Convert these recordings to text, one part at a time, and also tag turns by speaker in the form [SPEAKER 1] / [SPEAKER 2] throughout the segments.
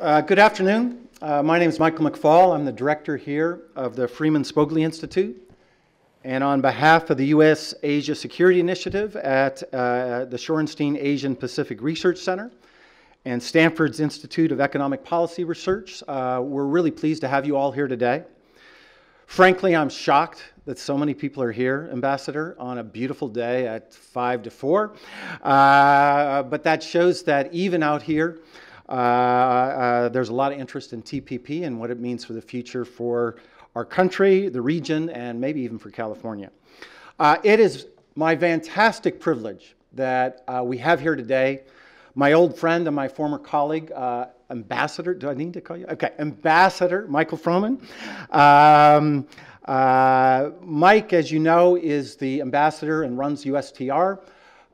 [SPEAKER 1] Uh, good afternoon. Uh, my name is Michael McFaul. I'm the director here of the Freeman Spogli Institute. And on behalf of the U.S. Asia Security Initiative at uh, the Shorenstein Asian Pacific Research Center and Stanford's Institute of Economic Policy Research, uh, we're really pleased to have you all here today. Frankly, I'm shocked that so many people are here, Ambassador, on a beautiful day at 5 to 4. Uh, but that shows that even out here, there's a lot of interest in TPP and what it means for the future for our country, the region, and maybe even for California. Uh, it is my fantastic privilege that uh, we have here today my old friend and my former colleague, uh, Ambassador, do I need to call you? Okay, Ambassador Michael Froman. Um, uh, Mike, as you know, is the ambassador and runs USTR.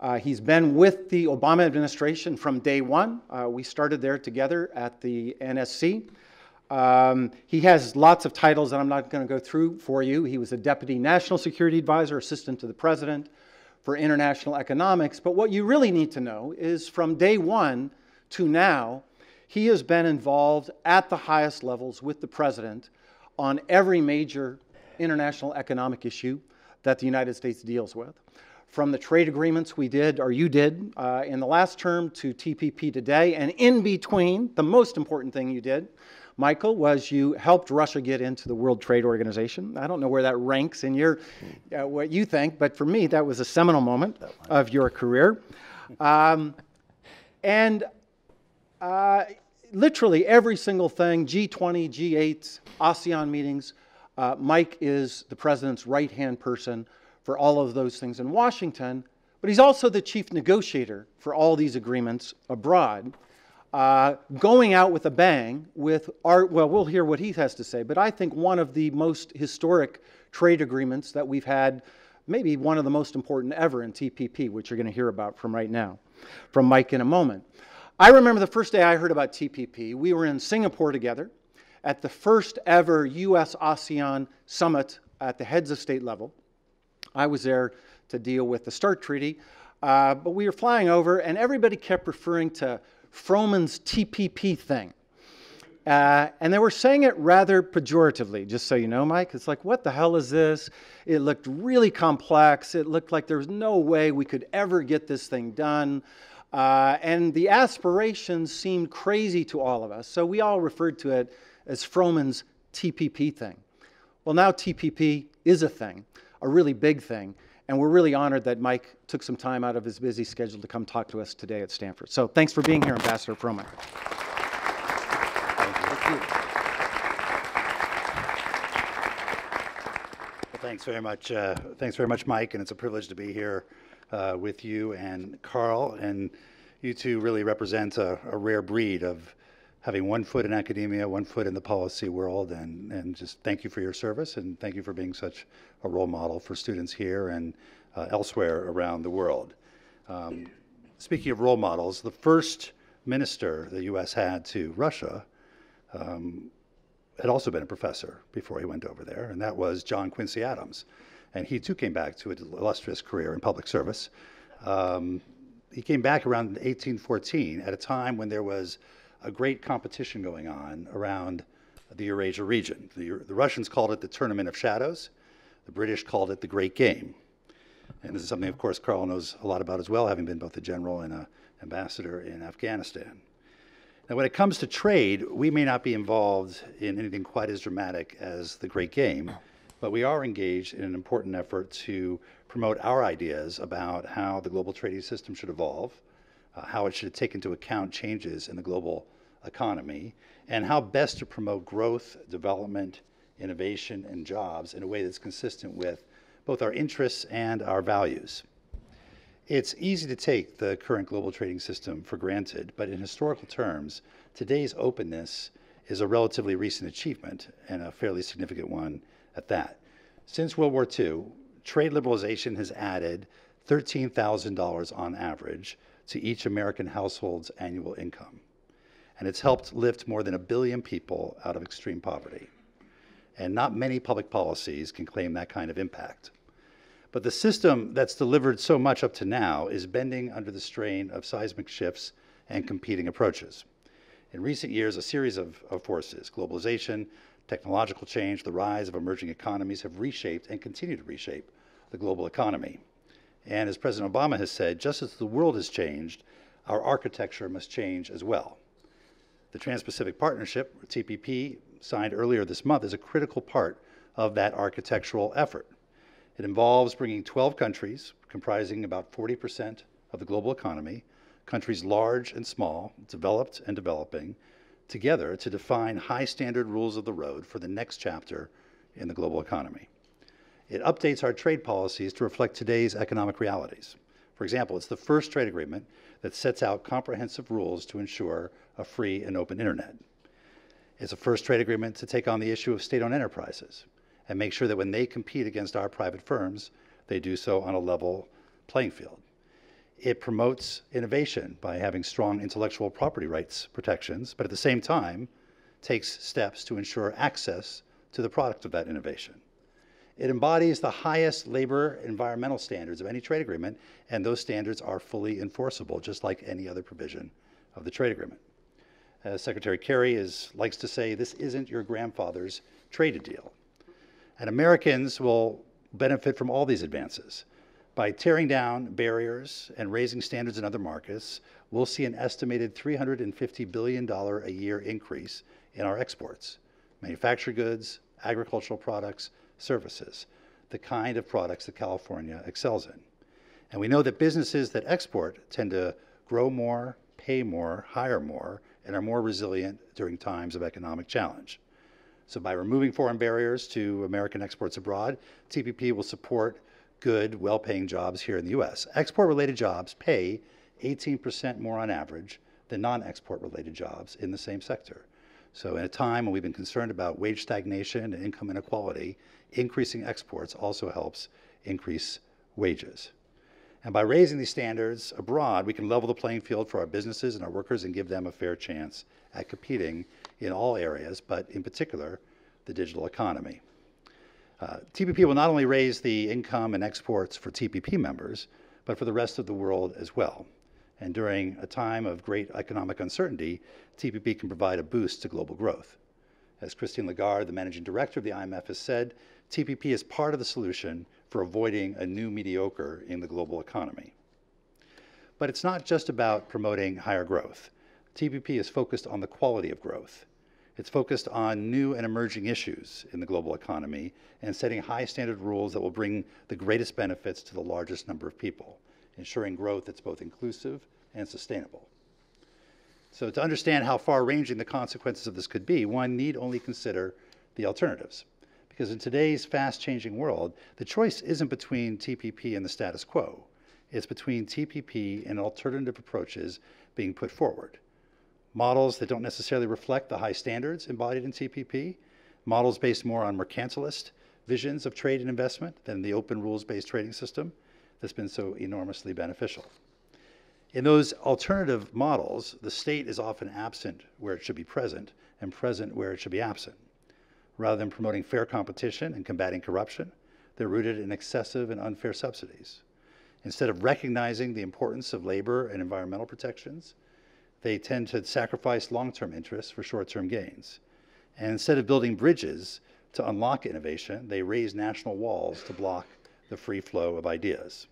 [SPEAKER 1] Uh, he's been with the Obama administration from day one. Uh, we started there together at the NSC. Um, he has lots of titles that I'm not going to go through for you. He was a deputy national security advisor, assistant to the president for international economics. But what you really need to know is from day one to now, he has been involved at the highest levels with the president on every major international economic issue that the United States deals with from the trade agreements we did, or you did, uh, in the last term to TPP today, and in between, the most important thing you did, Michael, was you helped Russia get into the World Trade Organization. I don't know where that ranks in your, uh, what you think, but for me, that was a seminal moment of your career. Um, and uh, literally every single thing, G20, G8, ASEAN meetings, uh, Mike is the president's right-hand person for all of those things in Washington, but he's also the chief negotiator for all these agreements abroad. Uh, going out with a bang with our, well, we'll hear what he has to say, but I think one of the most historic trade agreements that we've had, maybe one of the most important ever in TPP, which you're going to hear about from right now, from Mike in a moment. I remember the first day I heard about TPP, we were in Singapore together at the first ever US ASEAN summit at the heads of state level. I was there to deal with the START Treaty. Uh, but we were flying over, and everybody kept referring to Froman's TPP thing. Uh, and they were saying it rather pejoratively, just so you know, Mike. It's like, what the hell is this? It looked really complex. It looked like there was no way we could ever get this thing done. Uh, and the aspirations seemed crazy to all of us. So we all referred to it as Froman's TPP thing. Well, now TPP is a thing a really big thing. And we're really honored that Mike took some time out of his busy schedule to come talk to us today at Stanford. So thanks for being here, Ambassador Froman.
[SPEAKER 2] Thank you. Well, thanks very much. Uh, thanks very much, Mike. And it's a privilege to be here uh, with you and Karl. And you two really represent a, a rare breed of having one foot in academia, one foot in the policy world, and, and just thank you for your service and thank you for being such a role model for students here and uh, elsewhere around the world. Um, speaking of role models, the first minister the U.S. had to Russia um, had also been a professor before he went over there, and that was John Quincy Adams. And he too came back to an illustrious career in public service. Um, he came back around 1814 at a time when there was a great competition going on around the Eurasia region. The, the, Russians called it the Tournament of Shadows. The British called it the Great Game. And this is something, of course, Karl knows a lot about as well, having been both a general and an ambassador in Afghanistan. Now, when it comes to trade, we may not be involved in anything quite as dramatic as the Great Game, but we are engaged in an important effort to promote our ideas about how the global trading system should evolve, uh, how it should take into account changes in the global economy, and how best to promote growth, development, innovation, and jobs in a way that's consistent with both our interests and our values. It's easy to take the current global trading system for granted, but in historical terms, today's openness is a relatively recent achievement and a fairly significant one at that. Since World War II, trade liberalization has added $13,000 on average to each American household's annual income. And it's helped lift more than a billion people out of extreme poverty. And not many public policies can claim that kind of impact. But the system that's delivered so much up to now is bending under the strain of seismic shifts and competing approaches. In recent years, a series of, of forces, globalization, technological change, the rise of emerging economies have reshaped and continue to reshape the global economy. And as President Obama has said, just as the world has changed, our architecture must change as well. The Trans-Pacific Partnership, TPP, signed earlier this month, is a critical part of that architectural effort. It involves bringing 12 countries, comprising about 40% of the global economy, countries large and small, developed and developing, together to define high standard rules of the road for the next chapter in the global economy. It updates our trade policies to reflect today's economic realities. For example, it's the first trade agreement that sets out comprehensive rules to ensure a free and open internet. It's a first trade agreement to take on the issue of state-owned enterprises and make sure that when they compete against our private firms, they do so on a level playing field. It promotes innovation by having strong intellectual property rights protections, but at the same time, takes steps to ensure access to the product of that innovation. It embodies the highest labor environmental standards of any trade agreement, and those standards are fully enforceable, just like any other provision of the trade agreement. As Secretary Kerry is, likes to say, this isn't your grandfather's trade deal. And Americans will benefit from all these advances. By tearing down barriers and raising standards in other markets, we'll see an estimated $350 billion a year increase in our exports, manufactured goods, agricultural products, services, the kind of products that California excels in. And we know that businesses that export tend to grow more, pay more, hire more, and are more resilient during times of economic challenge. So by removing foreign barriers to American exports abroad, TPP will support good, well-paying jobs here in the U.S. Export-related jobs pay 18% more on average than non-export related jobs in the same sector. So in a time when we've been concerned about wage stagnation and income inequality, increasing exports also helps increase wages. And by raising these standards abroad, we can level the playing field for our businesses and our workers and give them a fair chance at competing in all areas, but in particular, the digital economy. Uh, TPP will not only raise the income and exports for TPP members, but for the rest of the world as well. And during a time of great economic uncertainty, TPP can provide a boost to global growth. As Christine Lagarde, the managing director of the IMF, has said, TPP is part of the solution for avoiding a new mediocre in the global economy. But it's not just about promoting higher growth. TPP is focused on the quality of growth. It's focused on new and emerging issues in the global economy and setting high standard rules that will bring the greatest benefits to the largest number of people, ensuring growth that's both inclusive and sustainable. So to understand how far-ranging the consequences of this could be, one need only consider the alternatives. Because in today's fast-changing world, the choice isn't between TPP and the status quo. It's between TPP and alternative approaches being put forward models that don't necessarily reflect the high standards embodied in TPP, models based more on mercantilist visions of trade and investment than the open rules-based trading system that's been so enormously beneficial. In those alternative models, the state is often absent where it should be present and present where it should be absent. Rather than promoting fair competition and combating corruption, they're rooted in excessive and unfair subsidies. Instead of recognizing the importance of labor and environmental protections, they tend to sacrifice long-term interests for short-term gains. And instead of building bridges to unlock innovation, they raise national walls to block the free flow of ideas.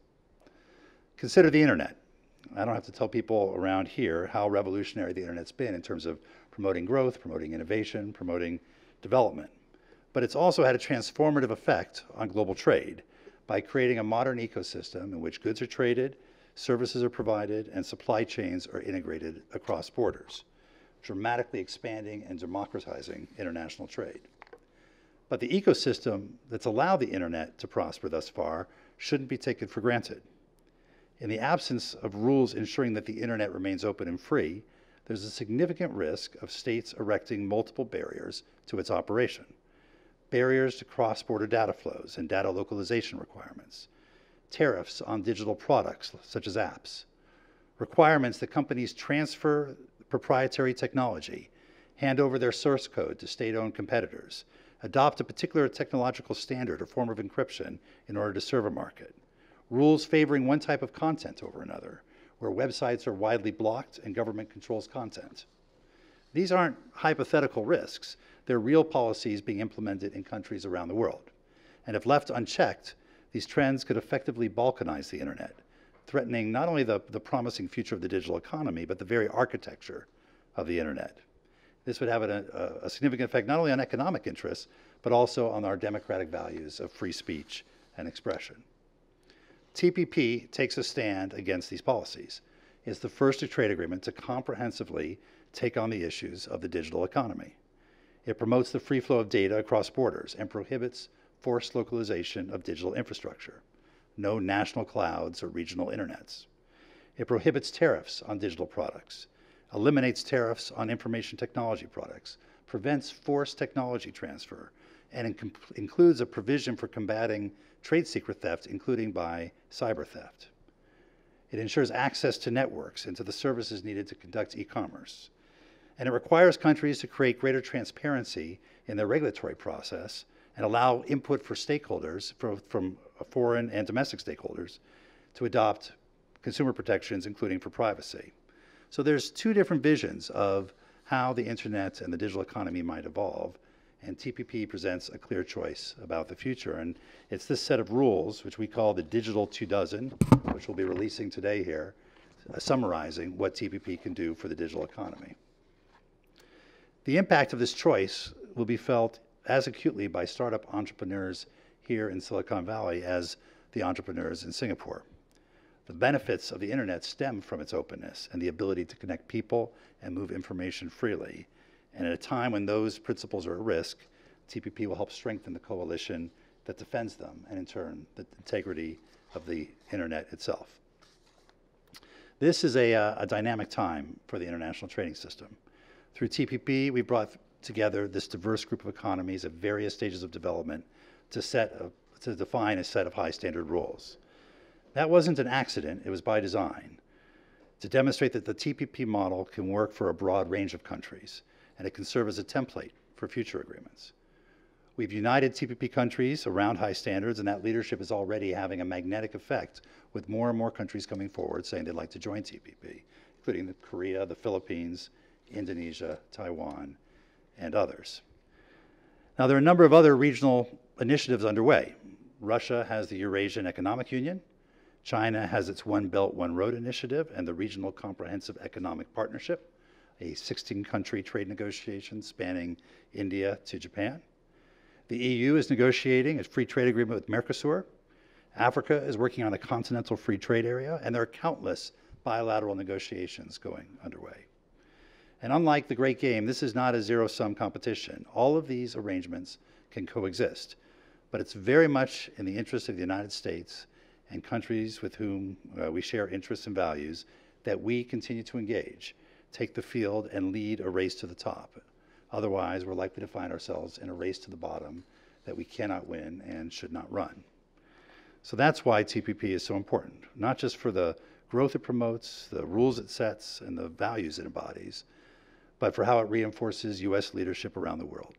[SPEAKER 2] Consider the internet. I don't have to tell people around here how revolutionary the internet's been in terms of promoting growth, promoting innovation, promoting development. But it's also had a transformative effect on global trade by creating a modern ecosystem in which goods are traded, services are provided, and supply chains are integrated across borders, dramatically expanding and democratizing international trade. But the ecosystem that's allowed the internet to prosper thus far shouldn't be taken for granted. In the absence of rules ensuring that the internet remains open and free, there's a significant risk of states erecting multiple barriers to its operation. Barriers to cross-border data flows and data localization requirements, tariffs on digital products, such as apps, requirements that companies transfer proprietary technology, hand over their source code to state-owned competitors, adopt a particular technological standard or form of encryption in order to serve a market, rules favoring one type of content over another, where websites are widely blocked and government controls content. These aren't hypothetical risks. They're real policies being implemented in countries around the world. And if left unchecked, these trends could effectively balkanize the internet, threatening not only the, the promising future of the digital economy, but the very architecture of the internet. This would have a, a, a significant effect not only on economic interests, but also on our democratic values of free speech and expression. TPP takes a stand against these policies. It's the first trade agreement to comprehensively take on the issues of the digital economy. It promotes the free flow of data across borders and prohibits forced localization of digital infrastructure, no national clouds or regional internets. It prohibits tariffs on digital products, eliminates tariffs on information technology products, prevents forced technology transfer, and includes a provision for combating trade secret theft, including by cyber theft. It ensures access to networks and to the services needed to conduct e-commerce. And it requires countries to create greater transparency in their regulatory process and allow input for stakeholders, for, from foreign and domestic stakeholders, to adopt consumer protections, including for privacy. So there's two different visions of how the internet and the digital economy might evolve, and TPP presents a clear choice about the future. And it's this set of rules, which we call the Digital Two Dozen, which we'll be releasing today here, uh, summarizing what TPP can do for the digital economy. The impact of this choice will be felt as acutely by startup entrepreneurs here in Silicon Valley as the entrepreneurs in Singapore. The benefits of the internet stem from its openness and the ability to connect people and move information freely. And at a time when those principles are at risk, TPP will help strengthen the coalition that defends them and, in turn, the integrity of the internet itself. This is a, uh, a dynamic time for the international trading system. Through TPP, we brought together this diverse group of economies at various stages of development to set a, to define a set of high standard rules. That wasn't an accident, it was by design to demonstrate that the TPP model can work for a broad range of countries and it can serve as a template for future agreements. We've united TPP countries around high standards, and that leadership is already having a magnetic effect with more and more countries coming forward saying they'd like to join TPP, including the Korea, the Philippines, Indonesia, Taiwan, and others. Now, there are a number of other regional initiatives underway. Russia has the Eurasian Economic Union. China has its One Belt, One Road initiative and the Regional Comprehensive Economic Partnership, a 16 country trade negotiation spanning India to Japan. The EU is negotiating a free trade agreement with Mercosur. Africa is working on a continental free trade area, and there are countless bilateral negotiations going underway. And unlike the great game, this is not a zero sum competition. All of these arrangements can coexist. But it's very much in the interest of the United States and countries with whom uh, we share interests and values that we continue to engage, take the field, and lead a race to the top. Otherwise, we're likely to find ourselves in a race to the bottom that we cannot win and should not run. So that's why TPP is so important, not just for the growth it promotes, the rules it sets, and the values it embodies, but for how it reinforces U.S. leadership around the world.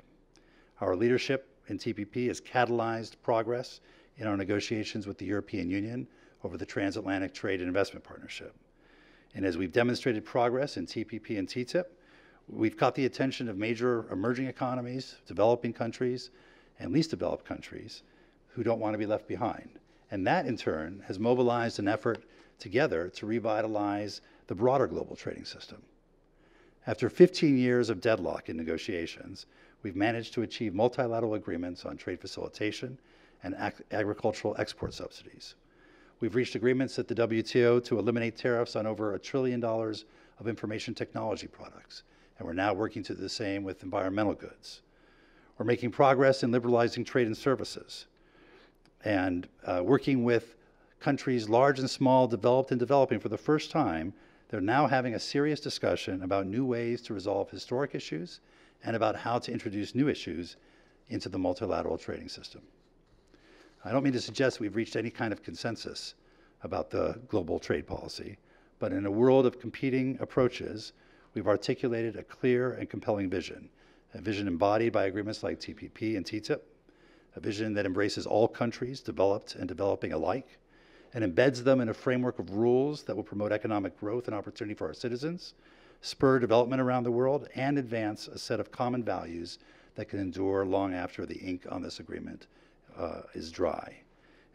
[SPEAKER 2] Our leadership in TPP has catalyzed progress in our negotiations with the European Union over the Transatlantic Trade and Investment Partnership. And as we've demonstrated progress in TPP and TTIP, we've caught the attention of major emerging economies, developing countries, and least developed countries who don't want to be left behind. And that, in turn, has mobilized an effort together to revitalize the broader global trading system. After 15 years of deadlock in negotiations, we've managed to achieve multilateral agreements on trade facilitation and ag agricultural export subsidies. We've reached agreements at the WTO to eliminate tariffs on over a trillion dollars of information technology products, and we're now working to do the same with environmental goods. We're making progress in liberalizing trade and services and uh, working with countries large and small, developed and developing for the first time they're now having a serious discussion about new ways to resolve historic issues and about how to introduce new issues into the multilateral trading system. I don't mean to suggest we've reached any kind of consensus about the global trade policy, but in a world of competing approaches, we've articulated a clear and compelling vision, a vision embodied by agreements like TPP and TTIP, a vision that embraces all countries, developed and developing alike, and embeds them in a framework of rules that will promote economic growth and opportunity for our citizens, spur development around the world, and advance a set of common values that can endure long after the ink on this agreement uh, is dry.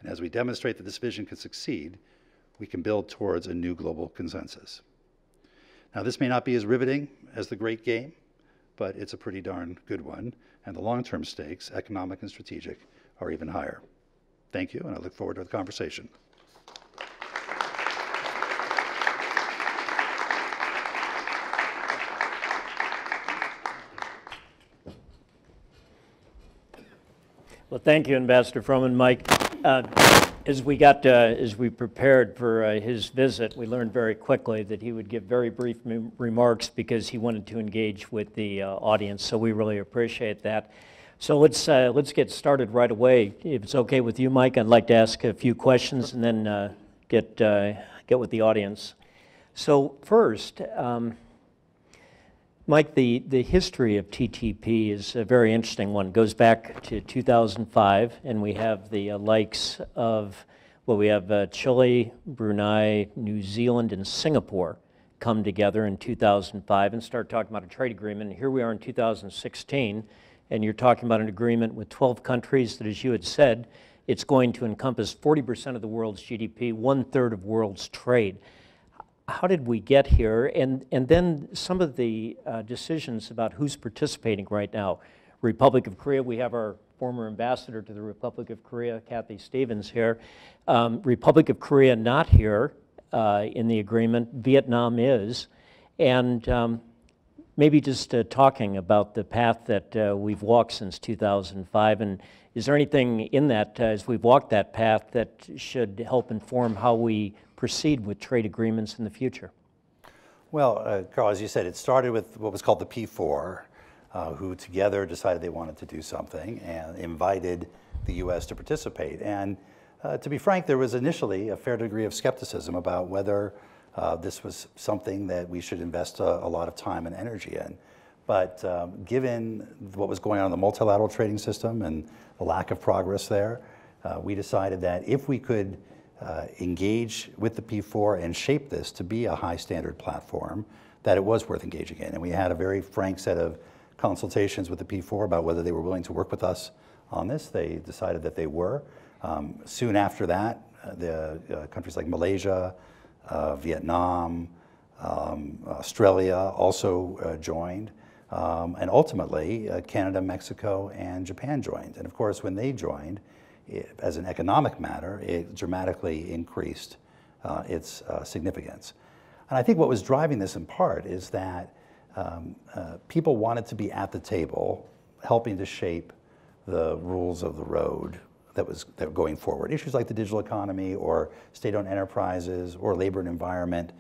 [SPEAKER 2] And as we demonstrate that this vision can succeed, we can build towards a new global consensus. Now, this may not be as riveting as the great game, but it's a pretty darn good one, and the long term stakes, economic and strategic, are even higher. Thank you, and I look forward to the conversation.
[SPEAKER 3] Well, thank you, Ambassador Froman. Mike, uh, as we got, uh, as we prepared for uh, his visit, we learned very quickly that he would give very brief remarks because he wanted to engage with the uh, audience. So we really appreciate that. So let's uh, let's get started right away. If it's okay with you, Mike, I'd like to ask a few questions and then get get with the audience. So first. Um, Mike, the, the history of TTP is a very interesting one. It goes back to 2005, and we have the uh, likes of, well, we have uh, Chile, Brunei, New Zealand, and Singapore come together in 2005 and start talking about a trade agreement. And here we are in 2016, and you're talking about an agreement with 12 countries that, as you had said, it's going to encompass 40% of the world's GDP, one third of world's trade how did we get here? And, and then some of the uh, decisions about who's participating right now. Republic of Korea, we have our former ambassador to the Republic of Korea, Kathy Stephens here. Um, Republic of Korea not here uh, in the agreement, Vietnam is. And um, maybe just uh, talking about the path that uh, we've walked since 2005 and is there anything in that, uh, as we've walked that path, that should help inform how we proceed with trade agreements in the future?
[SPEAKER 2] Well, uh, Karl, as you said, it started with what was called the P4, uh, who together decided they wanted to do something and invited the U.S. to participate. And uh, to be frank, there was initially a fair degree of skepticism about whether uh, this was something that we should invest a, a, lot of time and energy in. But um, given what was going on in the multilateral trading system and the lack of progress there, uh, we decided that if we could uh, engage with the P4 and shape this to be a high standard platform, that it was worth engaging in. And we had a very frank set of consultations with the P4 about whether they were willing to work with us on this. They decided that they were. Um, soon after that, uh, the uh, countries like Malaysia, uh, Vietnam, um, Australia also uh, joined. Um, and ultimately, uh, Canada, Mexico, and Japan joined. And of course, when they joined, as an economic matter, it dramatically increased uh, its uh, significance. And I think what was driving this in part is that um, uh, people wanted to be at the table helping to shape the rules of the road that was that were going forward. Issues like the digital economy or state-owned enterprises or labor and environment,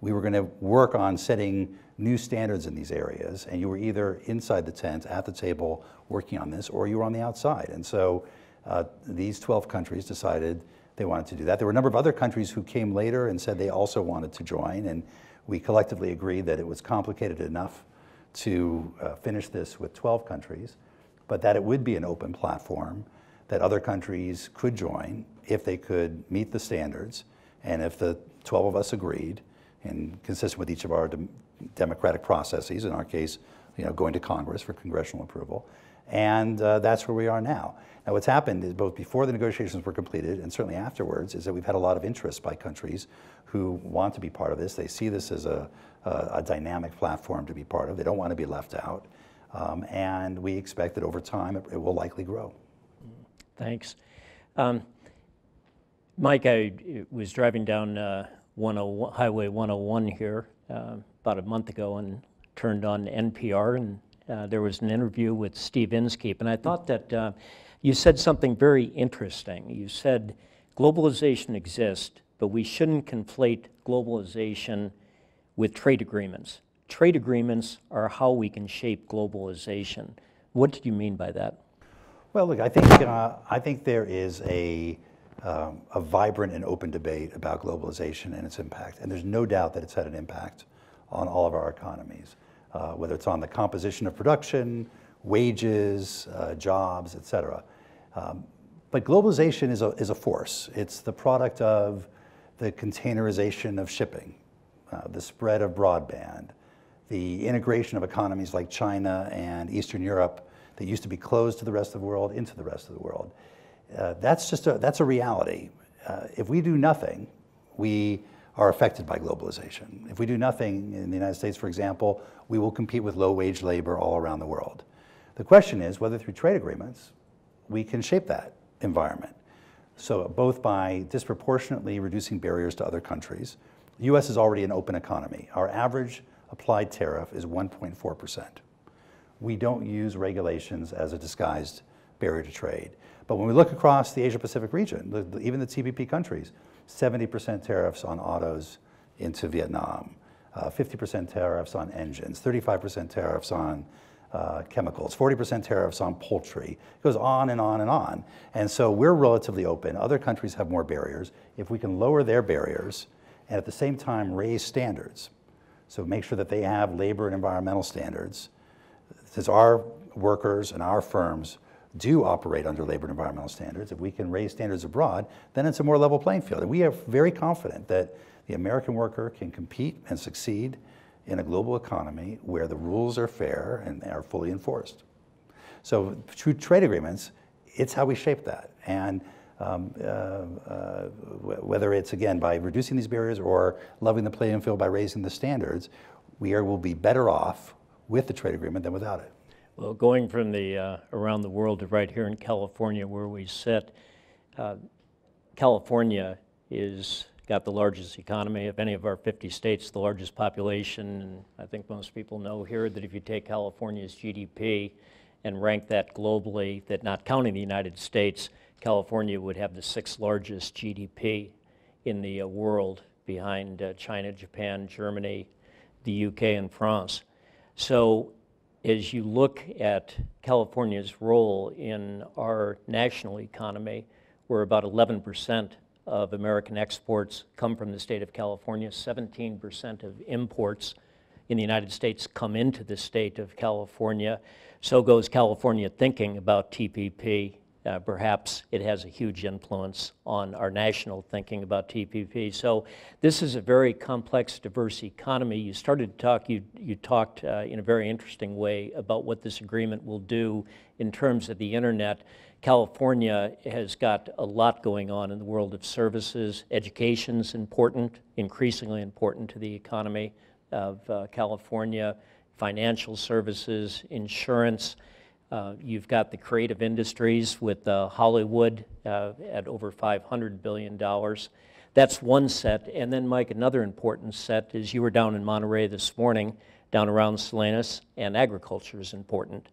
[SPEAKER 2] we were going to work on setting new standards in these areas. And you were either inside the tent at the table working on this or you were on the outside. And so uh, these 12 countries decided they wanted to do that. There were a number of other countries who came later and said they also wanted to join, and we collectively agreed that it was complicated enough to uh, finish this with 12 countries, but that it would be an open platform, that other countries could join if they could meet the standards, and if the 12 of us agreed, and consistent with each of our de democratic processes, in our case, you know, going to Congress for congressional approval, and uh, that's where we are now. Now, what's happened is both before the negotiations were completed and certainly afterwards is that we've had a lot of interest by countries who want to be part of this. They see this as a, a, a dynamic platform to be part of. They don't want to be left out. Um, and we expect that over time it, it will likely grow.
[SPEAKER 3] Thanks. Um, Mike, I was driving down uh, Highway 101 here uh, about a month ago and turned on NPR and uh, there was an interview with Steve Inskeep, and I thought that uh, you said something very interesting. You said globalization exists, but we shouldn't conflate globalization with trade agreements. Trade agreements are how we can shape globalization. What did you mean by that?
[SPEAKER 2] Well, look, I think, uh, I think there is a, um, a vibrant and open debate about globalization and its impact. And there's no doubt that it's had an impact on all of our economies uh, whether it's on the composition of production, wages, uh, jobs, et cetera. Um, but globalization is a, is a force. It's the product of the containerization of shipping, uh, the spread of broadband, the integration of economies like China and Eastern Europe that used to be closed to the rest of the world into the rest of the world. Uh, that's just a, that's a reality. Uh, if we do nothing, we are affected by globalization. If we do nothing in the United States, for example, we will compete with low wage labor all around the world. The question is whether through trade agreements we can shape that environment. So both by disproportionately reducing barriers to other countries, the US is already an open economy. Our average applied tariff is 1.4%. We don't use regulations as a disguised barrier to trade. But when we look across the Asia Pacific region, even the TPP countries, 70% tariffs on autos into Vietnam, 50% uh, tariffs on engines, 35% tariffs on uh, chemicals, 40% tariffs on poultry. It goes on and on and on. And so we're relatively open. Other countries have more barriers. If we can lower their barriers and at the same time raise standards, so make sure that they have labor and environmental standards, since our workers and our firms do operate under labor and environmental standards, if we can raise standards abroad, then it's a more level playing field. And we are very confident that the American worker can compete and succeed in a global economy where the rules are fair and are fully enforced. So through trade agreements, it's how we shape that. And um, uh, uh, whether it's, again, by reducing these barriers or leveling the playing field by raising the standards, we are, will be better off with the trade agreement than without it.
[SPEAKER 3] Well, going from the uh, around the world to right here in California where we sit, uh, California is got the largest economy of any of our 50 states, the largest population, and I think most people know here that if you take California's GDP and rank that globally, that not counting the United States, California would have the sixth largest GDP in the uh, world behind uh, China, Japan, Germany, the UK, and France. So as you look at California's role in our national economy, we're about 11% of American exports come from the state of California, 17% of imports in the United States come into the state of California. So goes California thinking about TPP uh, perhaps it has a huge influence on our national thinking about TPP. So this is a very complex, diverse economy. You started to talk, you, you talked uh, in a very interesting way about what this agreement will do in terms of the internet. California has got a lot going on in the world of services. Education's important, increasingly important to the economy of uh, California, financial services, insurance. Uh, you've got the creative industries with uh, Hollywood uh, at over $500 billion. That's one set. And then, Mike, another important set is you were down in Monterey this morning, down around Salinas, and agriculture is important.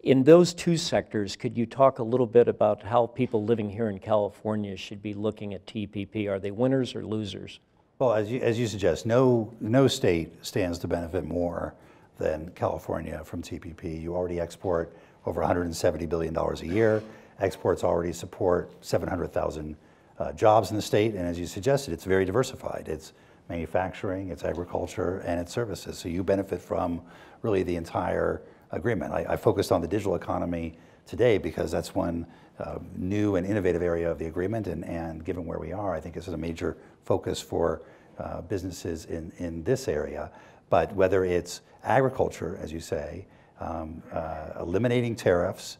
[SPEAKER 3] In those two sectors, could you talk a little bit about how people living here in California should be looking at TPP? Are they winners or losers?
[SPEAKER 2] Well, as you, as you suggest, no, no state stands to benefit more than California from TPP. You already export over $170 billion a year. Exports already support 700,000 uh, jobs in the state, and as you suggested, it's very diversified. It's manufacturing, it's agriculture, and it's services. So you benefit from really the entire agreement. I, I focused on the digital economy today because that's one uh, new and innovative area of the agreement, and, and given where we are, I think this is a major focus for uh, businesses in, in this area. But whether it's agriculture, as you say, um, uh, eliminating tariffs,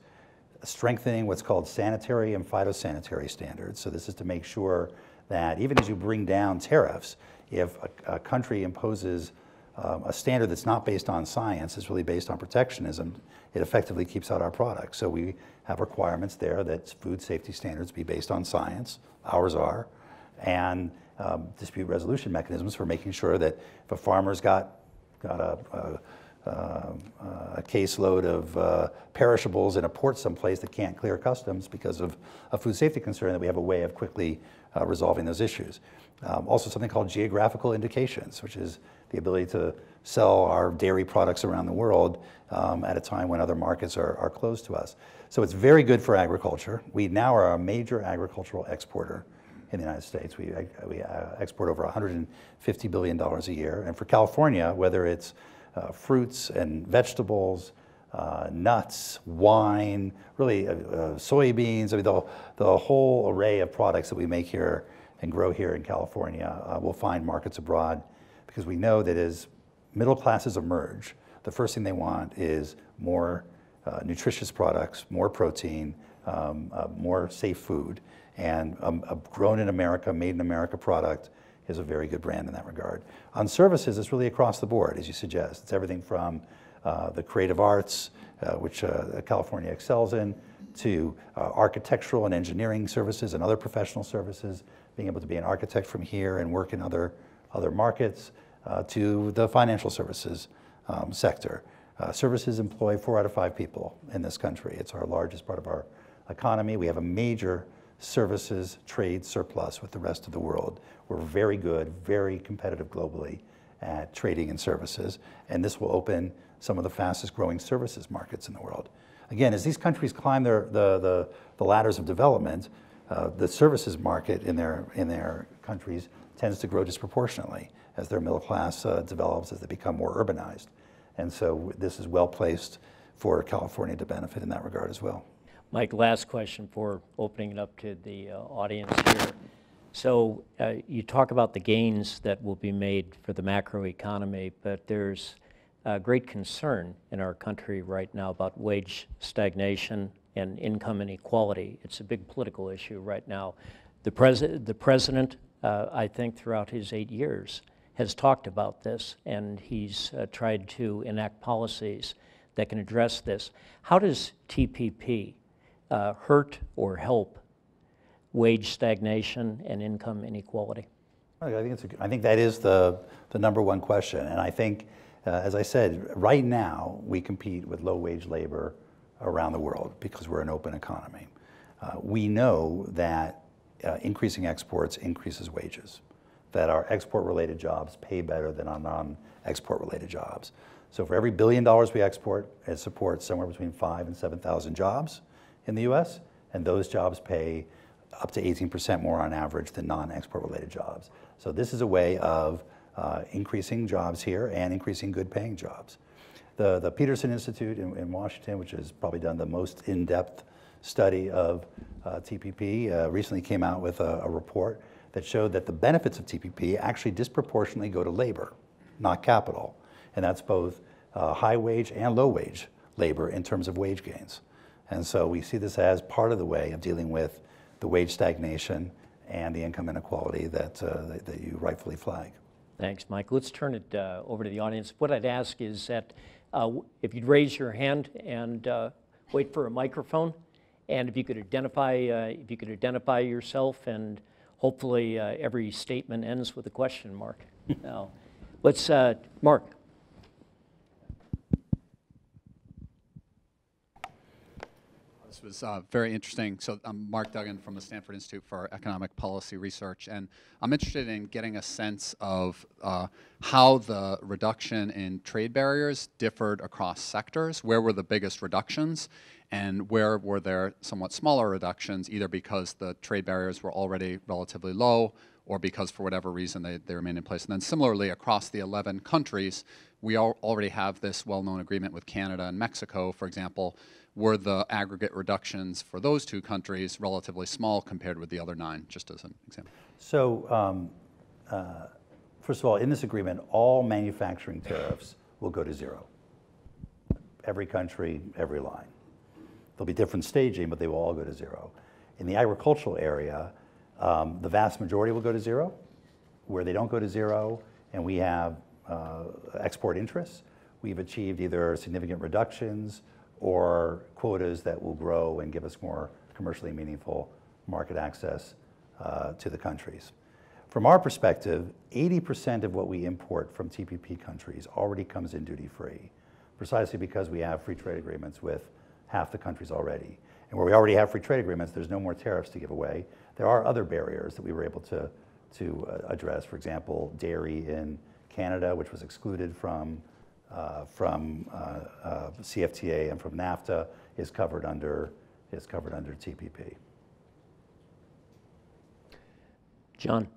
[SPEAKER 2] strengthening what's called sanitary and phytosanitary standards. So this is to make sure that even as you bring down tariffs, if a, a country imposes um, a standard that's not based on science, it's really based on protectionism, it effectively keeps out our products. So we have requirements there that food safety standards be based on science, ours are, and um, dispute resolution mechanisms for making sure that if a farmer's got, got a, a uh, a caseload of uh, perishables in a port someplace that can't clear customs because of a food safety concern, that we have a way of quickly uh, resolving those issues. Um, also something called geographical indications, which is the ability to sell our dairy products around the world um, at a time when other markets are, are closed to us. So it's very good for agriculture. We now are a major agricultural exporter in the United States. We, we export over $150 billion a year. And for California, whether it's uh, fruits and vegetables, uh, nuts, wine, really uh, uh, soybeans, I mean, the, the whole array of products that we make here and grow here in California uh, will find markets abroad because we know that as middle classes emerge, the first thing they want is more uh, nutritious products, more protein, um, uh, more safe food. And um, a grown in America, made in America product is a very good brand in that regard. On services, it's really across the board, as you suggest. It's everything from uh, the creative arts, uh, which uh, California excels in, to uh, architectural and engineering services and other professional services, being able to be an architect from here and work in other, other markets, uh, to the financial services um, sector. Uh, services employ four out of five people in this country. It's our largest part of our economy. We have a major services trade surplus with the rest of the world. We're very good, very competitive globally at trading and services, and this will open some of the fastest growing services markets in the world. Again, as these countries climb their, the, the, the ladders of development, uh, the services market in their, in their countries tends to grow disproportionately as their middle class uh, develops, as they become more urbanized. And so this is well placed for California to benefit in that regard as well.
[SPEAKER 3] Mike, last question for opening it up to the uh, audience here. So uh, you talk about the gains that will be made for the macroeconomy, but there's uh, great concern in our country right now about wage stagnation and income inequality. It's a big political issue right now. The, pres- the president, uh, I think, throughout his eight years, has talked about this and he's uh, tried to enact policies that can address this. How does TPP uh, hurt or help wage stagnation and income inequality?
[SPEAKER 2] I think, a, I think that is the, the number one question. And I think, uh, as I said, right now we compete with low wage labor around the world because we're an open economy. Uh, we know that uh, increasing exports increases wages that our export-related jobs pay better than our non-export-related jobs. So for every billion dollars we export, it supports somewhere between five and 7,000 jobs in the US, and those jobs pay up to 18% more on average than non-export related jobs. So this is a way of uh, increasing jobs here and increasing good paying jobs. The, the Peterson Institute in, in Washington, which has probably done the most in-depth study of uh, TPP, uh, recently came out with a, a report that showed that the benefits of TPP actually disproportionately go to labor, not capital. And that's both uh, high wage and low wage labor in terms of wage gains. And so we see this as part of the way of dealing with the wage stagnation and the income inequality that, uh, that, you rightfully flag.
[SPEAKER 3] Thanks, Mike. Let's turn it uh, over to the audience. What I'd ask is that uh, if you'd raise your hand and uh, wait for a microphone, and if you could identify, uh, if you could identify yourself and hopefully uh, every statement ends with a question mark. now, let's, uh, Mark.
[SPEAKER 4] This was uh, very interesting. So I'm Mark Duggan from the Stanford Institute for Economic Policy Research, and I'm interested in getting a sense of uh, how the reduction in trade barriers differed across sectors. Where were the biggest reductions? And where were there somewhat smaller reductions, either because the trade barriers were already relatively low or because for whatever reason they, they in place. And then similarly, across the 11 countries, we already have this well-known agreement with Canada and Mexico, for example, were the aggregate reductions for those two countries relatively small compared with the other nine, just as an example?
[SPEAKER 2] So, um, uh, first of all, in this agreement, all manufacturing tariffs will go to zero. Every country, every line. There'll be different staging, but they will all go to zero. In the agricultural area, um, the vast majority will go to zero. Where they don't go to zero, and we have uh, export interests, we've achieved either significant reductions or quotas that will grow and give us more commercially meaningful market access uh, to the countries. From our perspective, 80% of what we import from TPP countries already comes in duty free, precisely because we have free trade agreements with half the countries already. And where we already have free trade agreements, there's no more tariffs to give away. There are other barriers that we were able to, to uh, address. For example, dairy in Canada, which was excluded from, uh, from uh, uh CFTA and from NAFTA, is covered under, is covered under TPP.
[SPEAKER 3] John.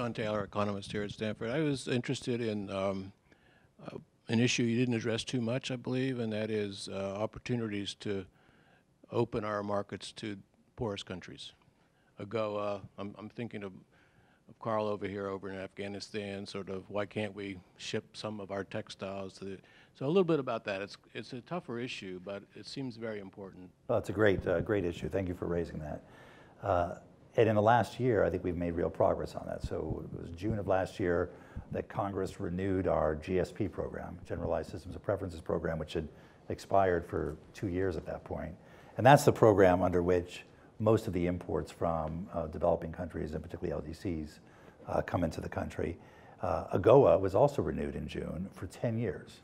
[SPEAKER 5] John Taylor, economist here at Stanford. I was interested in um, uh, an issue you didn't address too much, I believe, and that is uh, opportunities to open our markets to poorest countries. AGOA. I'm, I'm thinking of, of Karl over here over in Afghanistan, sort of why can't we ship some of our textiles to the, so a little bit about that. It's, it's a tougher issue, but it seems very important.
[SPEAKER 2] Well, it's a great, uh, great issue. Thank you for raising that. And in the last year, I think we've made real progress on that. So it was June of last year that Congress renewed our GSP program, Generalized Systems of Preferences program, which had expired for two years at that point. And that's the program under which most of the imports from uh, developing countries, and particularly LDCs, uh, come into the country. Uh, AGOA was also renewed in June for 10 years.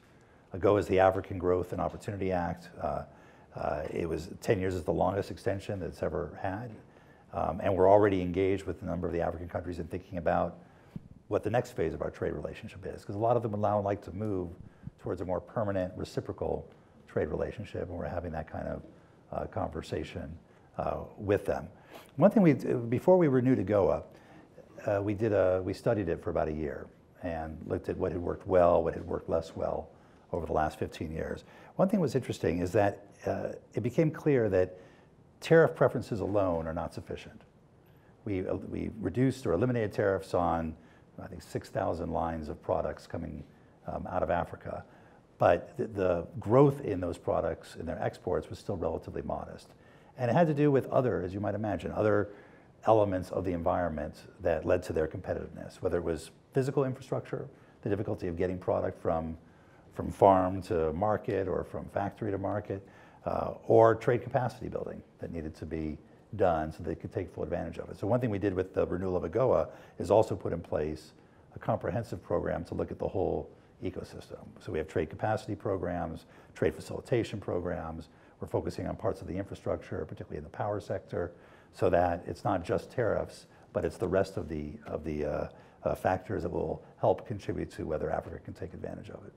[SPEAKER 2] AGOA is the African Growth and Opportunity Act. Uh, uh, it was 10 years is the longest extension that it's ever had. Um, and we're already engaged with a number of the African countries in thinking about what the next phase of our trade relationship is. Because a lot of them would now like to move towards a more permanent, reciprocal trade relationship, and we're having that kind of uh, conversation uh, with them. One thing we, before we renewed AGOA, uh, we, did a, we studied it for about a year and looked at what had worked well, what had worked less well over the last 15 years. One thing that was interesting is that uh, it became clear that tariff preferences alone are not sufficient. We, we reduced or eliminated tariffs on, I think, 6,000 lines of products coming um, out of Africa. But the, the growth in those products, in their exports, was still relatively modest. And it had to do with other, as you might imagine, other elements of the environment that led to their competitiveness, whether it was physical infrastructure, the difficulty of getting product from, from farm to market or from factory to market, uh, or trade capacity building that needed to be done so they could take full advantage of it. So one thing we did with the renewal of AGOA is also put in place a comprehensive program to look at the whole ecosystem. So we have trade capacity programs, trade facilitation programs. We're focusing on parts of the infrastructure, particularly in the power sector, so that it's not just tariffs, but it's the rest of the, of the uh, uh, factors that will help contribute to whether Africa can take advantage of it.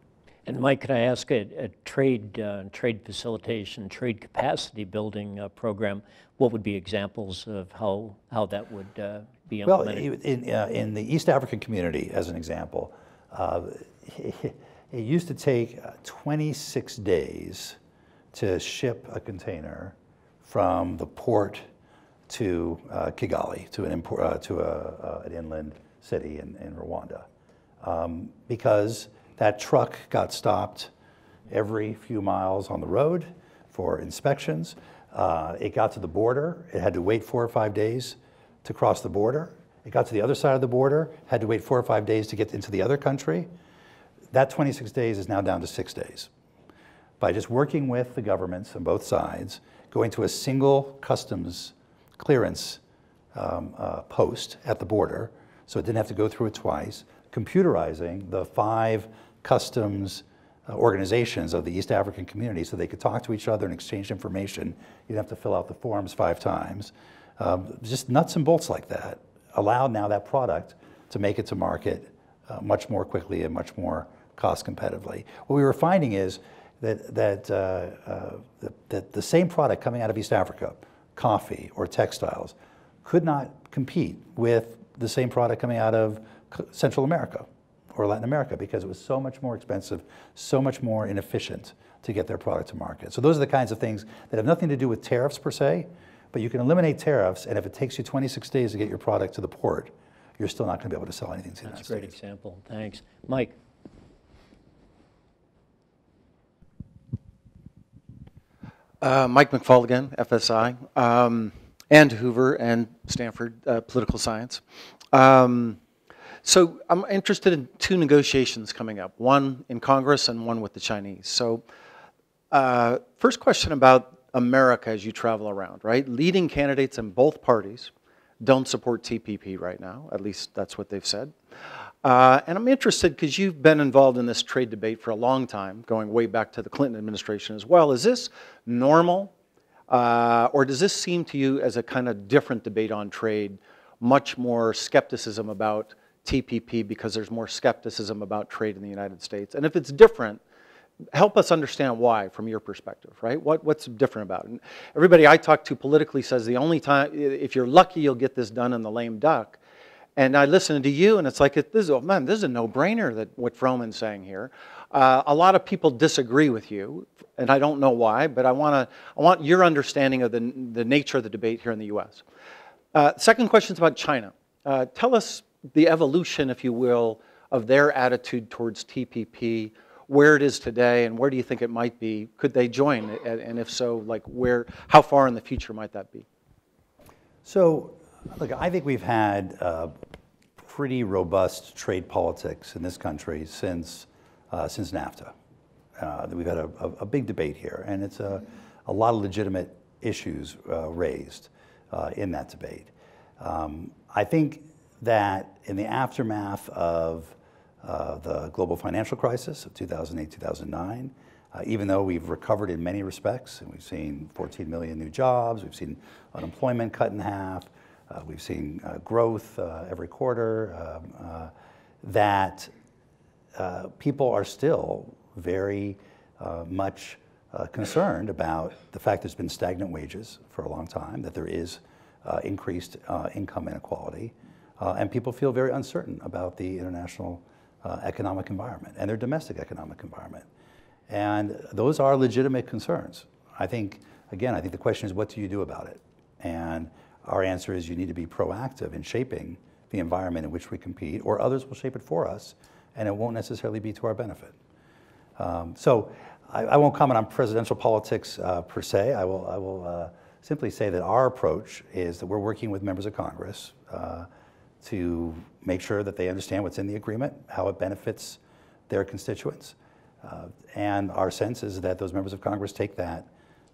[SPEAKER 3] And Mike, can I ask a, a trade, uh, trade facilitation, trade capacity building uh, program? What would be examples of how, how that would uh, be
[SPEAKER 2] Well,
[SPEAKER 3] implemented?
[SPEAKER 2] in, uh, in the East African community, as an example, uh, it used to take uh, 26 days to ship a container from the port to uh, Kigali, to an, import, uh, to a, uh, an inland city in, in Rwanda, um, because that truck got stopped every few miles on the road for inspections. Uh, it got to the border. It had to wait four or five days to cross the border. It got to the other side of the border, had to wait four or five days to get into the other country. That 26 days is now down to six days. By just working with the governments on both sides, going to a single customs clearance um, uh, post at the border, so it didn't have to go through it twice, computerizing the five customs uh, organizations of the East African community so they could talk to each other and exchange information. You didn't have to fill out the forms five times. Um, just nuts and bolts like that allowed now that product to make it to market uh, much more quickly and much more cost competitively. What we were finding is that, that, uh, uh, that, that the same product coming out of East Africa, coffee or textiles, could not compete with the same product coming out of Central America or Latin America because it was so much more expensive, so much more inefficient to get their product to market. So those are the kinds of things that have nothing to do with tariffs per se, but you can eliminate tariffs, and if it takes you 26 days to get your product to the port, you're still not going to be able to sell anything to the
[SPEAKER 3] That's
[SPEAKER 2] United
[SPEAKER 3] a great
[SPEAKER 2] States.
[SPEAKER 3] example. Thanks. Mike?
[SPEAKER 1] Uh, Mike McFaul again, FSI, um, and Hoover and Stanford uh, Political Science. Um, so I'm interested in two negotiations coming up, one in Congress and one with the Chinese. So uh, first question about America as you travel around, right? Leading candidates in both parties don't support TPP right now, at least that's what they've said. Uh, and I'm interested because you've been involved in this trade debate for a long time, going way back to the Clinton administration as well. Is this normal, uh, or does this seem to you as a kind of different debate on trade, much more skepticism about TPP because there's more skepticism about trade in the United States? And if it's different, help us understand why from your perspective, right? What, what's different about it? And everybody I talk to politically says the only time, if you're lucky, you'll get this done in the lame duck. And I listen to you, and it's like, this is, oh man, this is a no-brainer that what Froman's saying here. Uh, a lot of people disagree with you, and I don't know why, but I, wanna, I want your understanding of the, the nature of the debate here in the U.S. Uh, Second question is about China. Uh, Tell us the evolution, if you will, of their attitude towards TPP, where it is today, and where do you think it might be? Could they join? And if so, like where, how far in the future might that be?
[SPEAKER 2] So, look, I think we've had uh, pretty robust trade politics in this country since, uh, since NAFTA. Uh, we've had a, a, a, big debate here, and it's a, a lot of legitimate issues uh, raised uh, in that debate. Um, I think that in the aftermath of uh, the global financial crisis of 2008 2009, uh, even though we've recovered in many respects, and we've seen 14 million new jobs, we've seen unemployment cut in half, uh, we've seen uh, growth uh, every quarter, um, uh, that people are still very much concerned about the fact there's been stagnant wages for a long time, that there is increased income inequality, and people feel very uncertain about the international economic environment and their domestic economic environment. And those are legitimate concerns. I think, again, I think the question is what do you do about it? And our answer is you need to be proactive in shaping the environment in which we compete, or others will shape it for us, and it won't necessarily be to our benefit. Um, so I, I, won't comment on presidential politics uh, per se. I will, I will uh, simply say that our approach is that we're working with members of Congress uh, to make sure that they understand what's in the agreement, how it benefits their constituents. Uh, and our sense is that those members of Congress take that,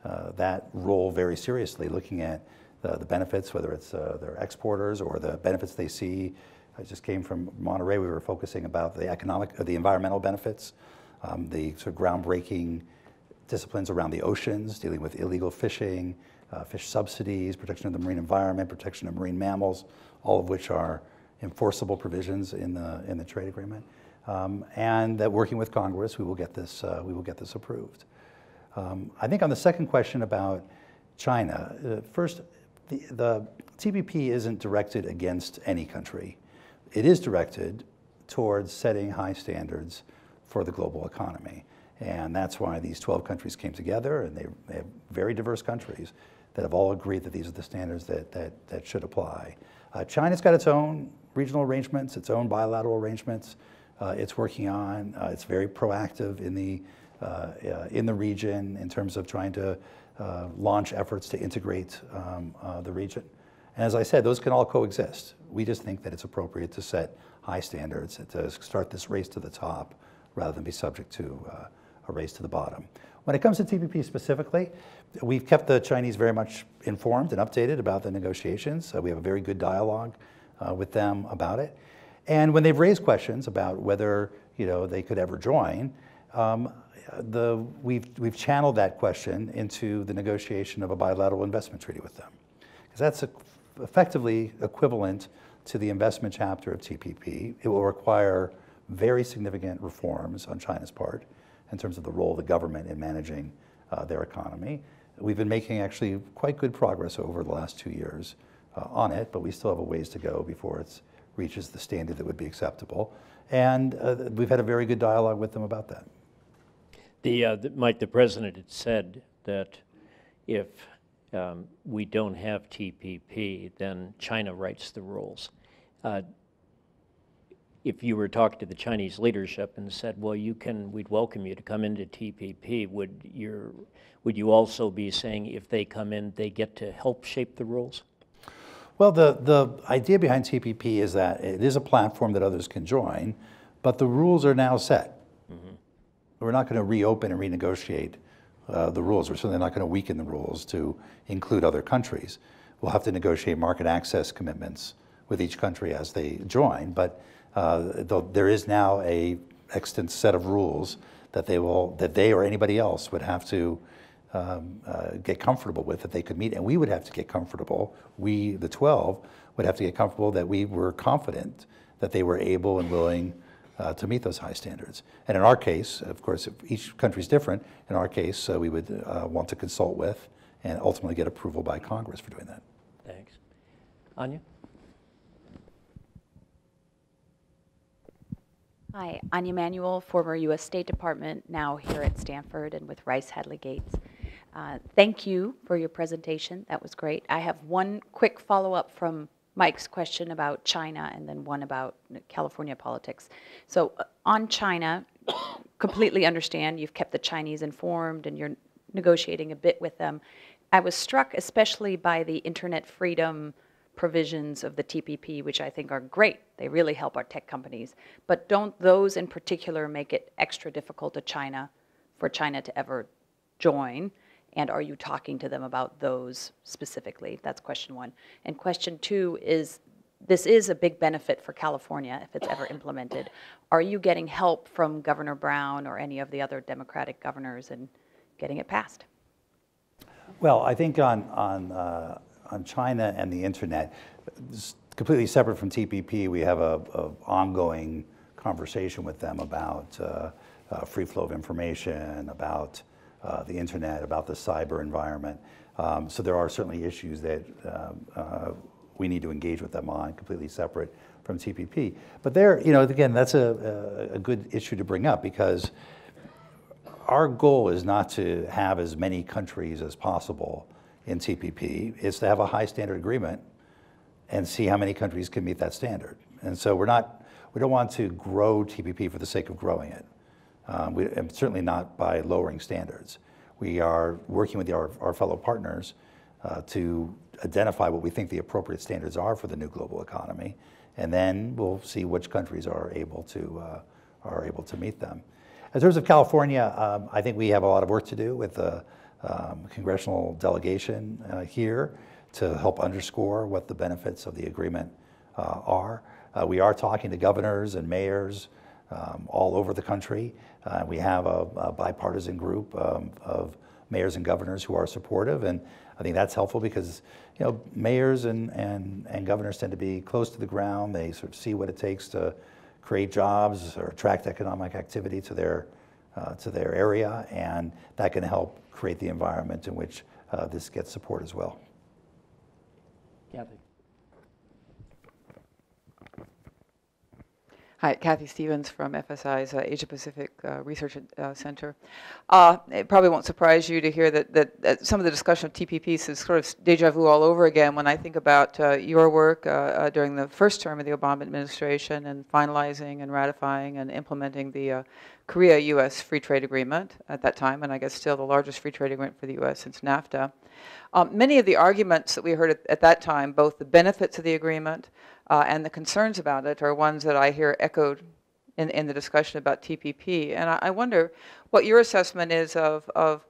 [SPEAKER 2] uh, that role very seriously, looking at the, the benefits, whether it's uh, their exporters or the benefits they see. I just came from Monterey. We were focusing about the economic, the environmental benefits, um, the sort of groundbreaking disciplines around the oceans, dealing with illegal fishing, uh, fish subsidies, protection of the marine environment, protection of marine mammals, all of which are enforceable provisions in the, in the trade agreement. Um, and that working with Congress, we will get this, uh, we will get this approved. Um, I think on the second question about China, uh, first, the, the TPP isn't directed against any country. It is directed towards setting high standards for the global economy. And that's why these 12 countries came together, and they, they have very diverse countries that have all agreed that these are the standards that, that, that should apply. Uh, China's got its own regional arrangements, its own bilateral arrangements uh, it's working on. Uh, it's very proactive in the, uh, uh, in the region in terms of trying to uh, launch efforts to integrate um, the region. And as I said, those can all coexist. We just think that it's appropriate to set high standards, to start this race to the top rather than be subject to a race to the bottom. When it comes to TPP specifically, we've kept the Chinese very much informed and updated about the negotiations. Uh, we have a very good dialogue uh, with them about it. And when they've raised questions about whether you know, they could ever join, um, the, we've, we've channeled that question into the negotiation of a bilateral investment treaty with them. Because that's a, effectively equivalent to the investment chapter of TPP. It will require very significant reforms on China's part in terms of the role of the government in managing uh, their economy. We've been making actually quite good progress over the last two years uh, on it, but we still have a ways to go before it reaches the standard that would be acceptable. And uh, we've had a very good dialogue with them about that.
[SPEAKER 3] The, uh, the, Mike, the president had said that if um, we don't have TPP, then China writes the rules. If you were talking to the Chinese leadership and said, "Well, you can, we'd welcome you to come into TPP," would your, would you also be saying if they come in, they get to help shape the rules?
[SPEAKER 2] Well, the, the idea behind TPP is that it is a platform that others can join, but the rules are now set. Mm-hmm. We're not going to reopen and renegotiate uh, the rules. We're certainly not going to weaken the rules to include other countries. We'll have to negotiate market access commitments with each country as they join, but uh, there is now a extant set of rules that they will that they or anybody else would have to um, uh, get comfortable with that they could meet, and we would have to get comfortable. We, the 12, would have to get comfortable that we were confident that they were able and willing uh, to meet those high standards. And in our case, of course, each country is different. In our case, uh, we would uh, want to consult with and ultimately get approval by Congress for doing that.
[SPEAKER 3] Thanks. Anya?
[SPEAKER 6] Hi, Anja Manuel, former U.S. State Department, now here at Stanford and with Rice Hadley Gates. Uh, Thank you for your presentation. That was great. I have one quick follow-up from Mike's question about China and then one about California politics. So uh, on China, completely understand you've kept the Chinese informed and you're negotiating a bit with them. I was struck especially by the internet freedom provisions of the TPP, which I think are great. They really help our tech companies. But don't those in particular make it extra difficult to China for China to ever join? And are you talking to them about those specifically? That's question one. And question two is this is a big benefit for California if it's ever implemented. Are you getting help from Governor Brown or any of the other Democratic governors in getting it passed?
[SPEAKER 2] Well, I think on, on, uh, on China and the internet, s- completely separate from TPP, we have a, a ongoing conversation with them about uh, uh, free flow of information, about uh, the internet, about the cyber environment. Um, so there are certainly issues that um, uh, we need to engage with them on, completely separate from TPP. But there, you know, again, that's a, a good issue to bring up because our goal is not to have as many countries as possible in TPP. is to have a high standard agreement and see how many countries can meet that standard. And so we're not, we don't want to grow TPP for the sake of growing it. Um, we, and certainly not by lowering standards. We are working with our, our fellow partners uh, to identify what we think the appropriate standards are for the new global economy, and then we'll see which countries are able to uh, are able to meet them. In terms of California, um, I think we have a lot of work to do with the um, congressional delegation uh, here to help underscore what the benefits of the agreement uh, are. Uh, we are talking to governors and mayors um, all over the country. Uh, we have a, a bipartisan group um, of mayors and governors who are supportive, and I think that's helpful because you know mayors and, and, and governors tend to be close to the ground. They sort of see what it takes to create jobs or attract economic activity to their uh, to their area, and that can help create the environment in which uh, this gets support as well.
[SPEAKER 3] Kathy.
[SPEAKER 7] Hi, Kathy Stephens from FSI's uh, Asia Pacific uh, Research uh, Center. Uh, it probably won't surprise you to hear that, that, that some of the discussion of TPPs is sort of deja vu all over again when I think about uh, your work uh, uh, during the first term of the Obama administration and finalizing and ratifying and implementing the uh, Korea-U.S. Free Trade Agreement at that time, and I guess still the largest free trade agreement for the U.S. since NAFTA. Um, many of the arguments that we heard at, at that time, both the benefits of the agreement uh, and the concerns about it, are ones that I hear echoed in, in the discussion about TPP. And I, I wonder what your assessment is of, of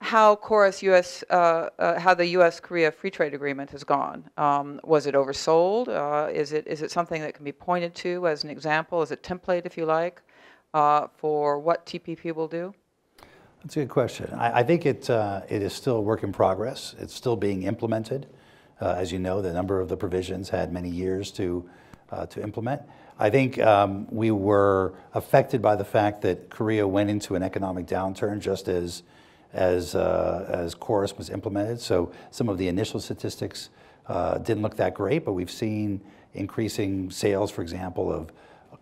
[SPEAKER 7] how KORUS US, uh, uh, how the U.S.-Korea Free Trade Agreement has gone. Um, was it oversold? Uh, is it is it something that can be pointed to as an example, as a template, if you like, uh, for what TPP will do?
[SPEAKER 2] That's a good question. I, I think it, uh, it is still a work in progress. It's still being implemented. Uh, as you know, the number of the provisions had many years to, uh, to implement. I think um, we were affected by the fact that Korea went into an economic downturn just as, as, uh, as KORUS was implemented. So some of the initial statistics uh, didn't look that great, but we've seen increasing sales, for example, of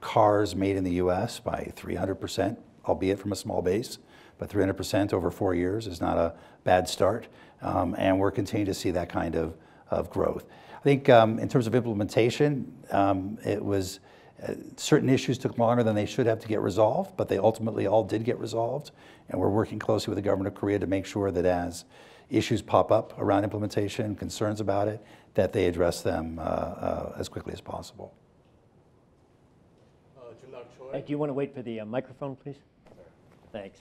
[SPEAKER 2] cars made in the US by 300%, albeit from a small base but 300% over four years is not a bad start. Um, and we're continuing to see that kind of, of growth. I think um, in terms of implementation, um, it was uh, certain issues took longer than they should have to get resolved, but they ultimately all did get resolved. And we're working closely with the government of Korea to make sure that as issues pop up around implementation, concerns about it, that they address them uh, uh, as quickly as possible.
[SPEAKER 3] Hey, do you want to wait for the uh, microphone, please? Thanks.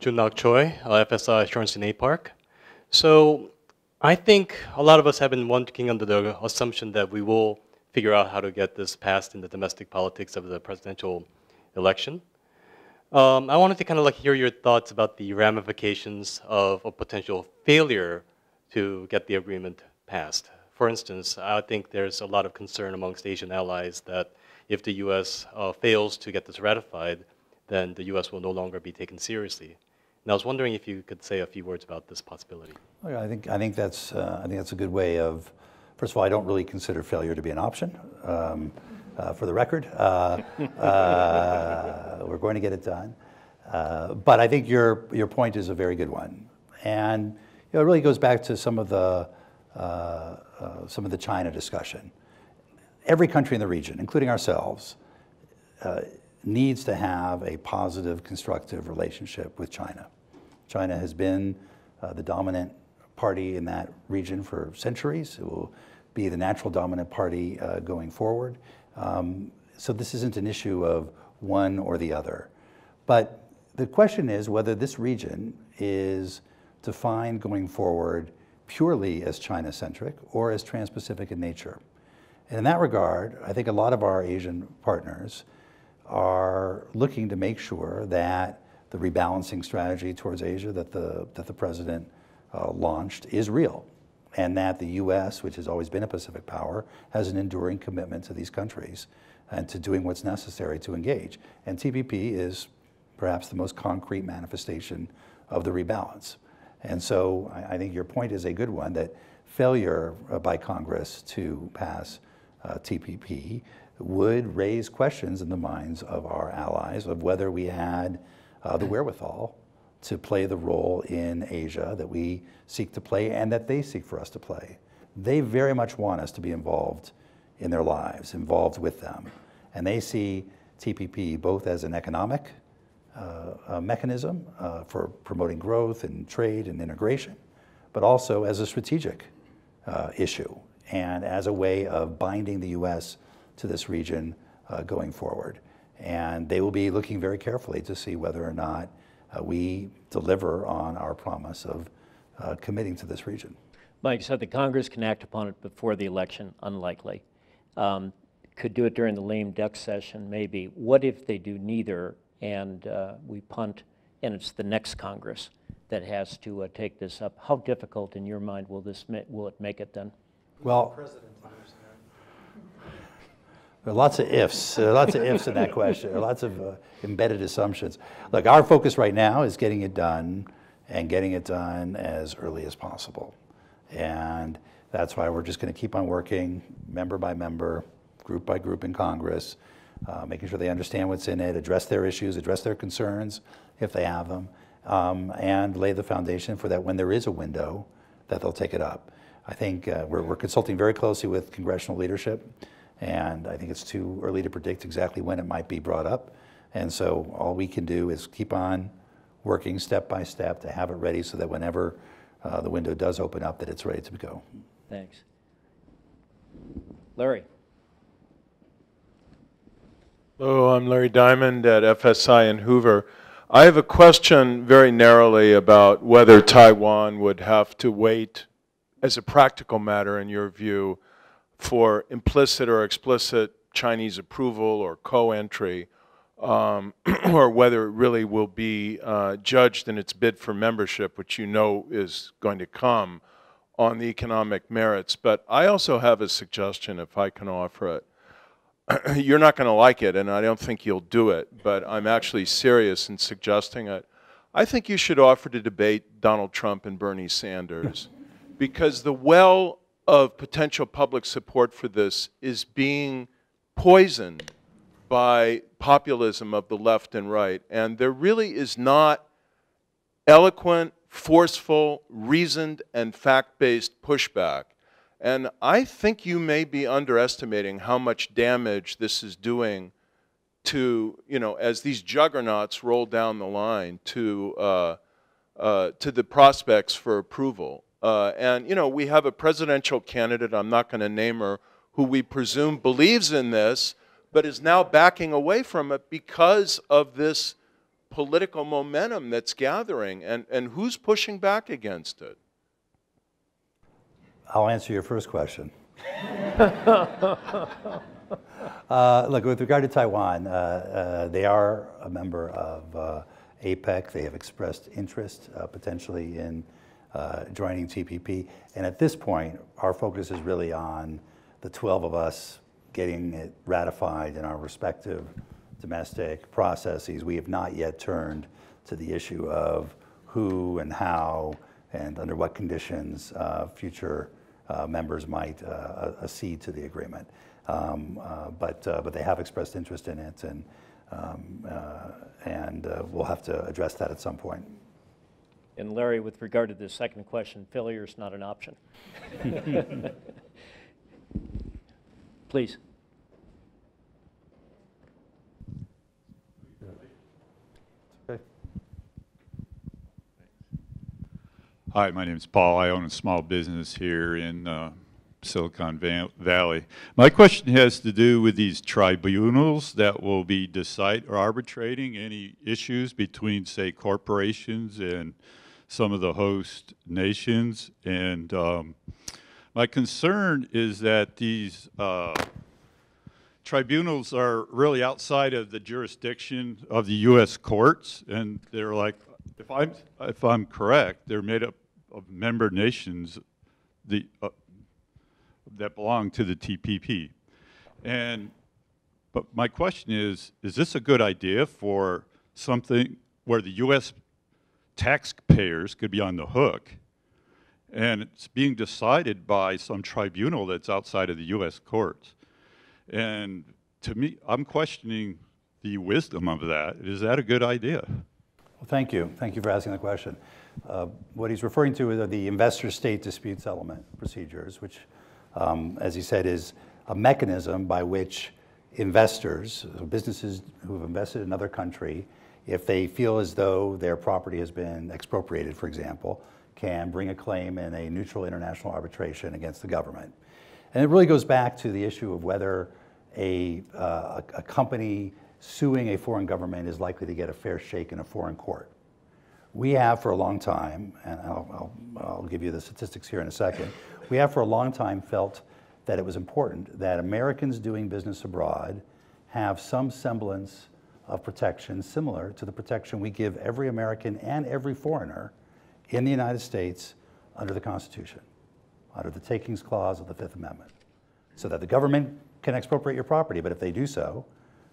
[SPEAKER 8] Junnak Choi, uh, FSI Shorenstein APARC. So I think a lot of us have been working under the assumption that we will figure out how to get this passed in the domestic politics of the presidential election. Um, I wanted to kind of like hear your thoughts about the ramifications of a potential failure to get the agreement passed. For instance, I think there's a lot of concern amongst Asian allies that if the U.S. Uh, fails to get this ratified, then the U.S. will no longer be taken seriously. And I was wondering if you could say a few words about this possibility.
[SPEAKER 2] Well, I think I think that's uh, I think that's a good way of. First of all, I don't really consider failure to be an option. Um, uh, for the record, uh, uh, we're going to get it done. Uh, but I think your, your point is a very good one. And you know, it really goes back to some of the, some of the China discussion. Every country in the region, including ourselves, uh, needs to have a positive, constructive relationship with China. China has been uh, the dominant party in that region for centuries. It will be the natural dominant party uh, going forward. Um, so this isn't an issue of one or the other. But the question is whether this region is defined going forward purely as China-centric or as trans-Pacific in nature. And in that regard, I think a lot of our Asian partners are looking to make sure that the rebalancing strategy towards Asia that the, that the president uh, launched is real and that the U.S., which has always been a Pacific power, has an enduring commitment to these countries and to doing what's necessary to engage. And TPP is perhaps the most concrete manifestation of the rebalance. And so I, I think your point is a good one that failure uh, by Congress to pass uh, TPP would raise questions in the minds of our allies of whether we had uh, the wherewithal to play the role in Asia that we seek to play and that they seek for us to play. They very much want us to be involved in their lives, involved with them. And they see TPP both as an economic uh, mechanism uh, for promoting growth and trade and integration, but also as a strategic uh, issue and as a way of binding the U.S. to this region uh, going forward. And they will be looking very carefully to see whether or not we deliver on our promise of committing to this region.
[SPEAKER 3] Mike, said the Congress can act upon it before the election, unlikely. Um, could do it during the lame duck session, maybe. What if they do neither and uh, we punt and it's the next Congress that has to uh, take this up? How difficult in your mind will this will it make it then?
[SPEAKER 2] Well, there are lots of ifs. There are lots of ifs in that question. There are lots of uh, embedded assumptions. Look, our focus right now is getting it done and getting it done as early as possible. And that's why we're just going to keep on working member by member, group by group in Congress, uh, making sure they understand what's in it, address their issues, address their concerns if they have them, um, and lay the foundation for that when there is a window that they'll take it up. I think uh, we're, we're consulting very closely with congressional leadership. And I think it's too early to predict exactly when it might be brought up. And so all we can do is keep on working step by step to have it ready so that whenever uh, the window does open up, that it's ready to go.
[SPEAKER 3] Thanks. Larry.
[SPEAKER 9] Hello, I'm Larry Diamond at FSI in Hoover. I have a question very narrowly about whether Taiwan would have to wait as a practical matter, in your view, for implicit or explicit Chinese approval or co-entry, um, or whether it really will be uh, judged in its bid for membership, which you know is going to come on the economic merits. But I also have a suggestion, if I can offer it. You're not going to like it, and I don't think you'll do it, but I'm actually serious in suggesting it. I think you should offer to debate Donald Trump and Bernie Sanders because the well of potential public support for this is being poisoned by populism of the left and right. And there really is not eloquent, forceful, reasoned, and fact-based pushback. And I think you may be underestimating how much damage this is doing to, you know, as these juggernauts roll down the line to, uh, uh, to the prospects for approval. Uh, and, you know, we have a presidential candidate, I'm not going to name her, who we presume believes in this, but is now backing away from it because of this political momentum that's gathering. And, and who's pushing back against it?
[SPEAKER 2] I'll answer your first question. uh, look, with regard to Taiwan, uh, uh, they are a member of uh, APEC. They have expressed interest uh, potentially in uh, joining TPP. And at this point, our focus is really on the 12 of us getting it ratified in our respective domestic processes. We have not yet turned to the issue of who and how and under what conditions uh, future uh, members might uh, accede to the agreement. Um, uh, but, uh, but they have expressed interest in it, and Um, uh, And uh, we'll have to address that at some point.
[SPEAKER 3] And Larry, with regard to the second question, failure is not an option. Please.
[SPEAKER 10] Hi, my name is Paul. I own a small business here in uh, Silicon Valley. My question has to do with these tribunals that will be decide or arbitrating any issues between, say, corporations and some of the host nations. And um, my concern is that these uh, tribunals are really outside of the jurisdiction of the U.S. courts, and they're like, if I'm if I'm correct, they're made up of member nations, the uh, that belong to the TPP, and but my question is, is this a good idea for something where the U.S. taxpayers could be on the hook, and it's being decided by some tribunal that's outside of the U.S. courts? And to me, I'm questioning the wisdom of that. Is that a good idea?
[SPEAKER 2] Well, thank you. Thank you for asking the question. Uh, What he's referring to are the investor-state dispute settlement procedures, which, um, as he said, is a mechanism by which investors, businesses who have invested in another country, if they feel as though their property has been expropriated, for example, can bring a claim in a neutral international arbitration against the government. And it really goes back to the issue of whether a, uh, a company suing a foreign government is likely to get a fair shake in a foreign court. We have for a long time, and I'll, I'll, I'll give you the statistics here in a second, we have for a long time felt that it was important that Americans doing business abroad have some semblance of protection similar to the protection we give every American and every foreigner in the United States under the Constitution, under the Takings Clause of the Fifth Amendment, so that the government can expropriate your property, but if they do so,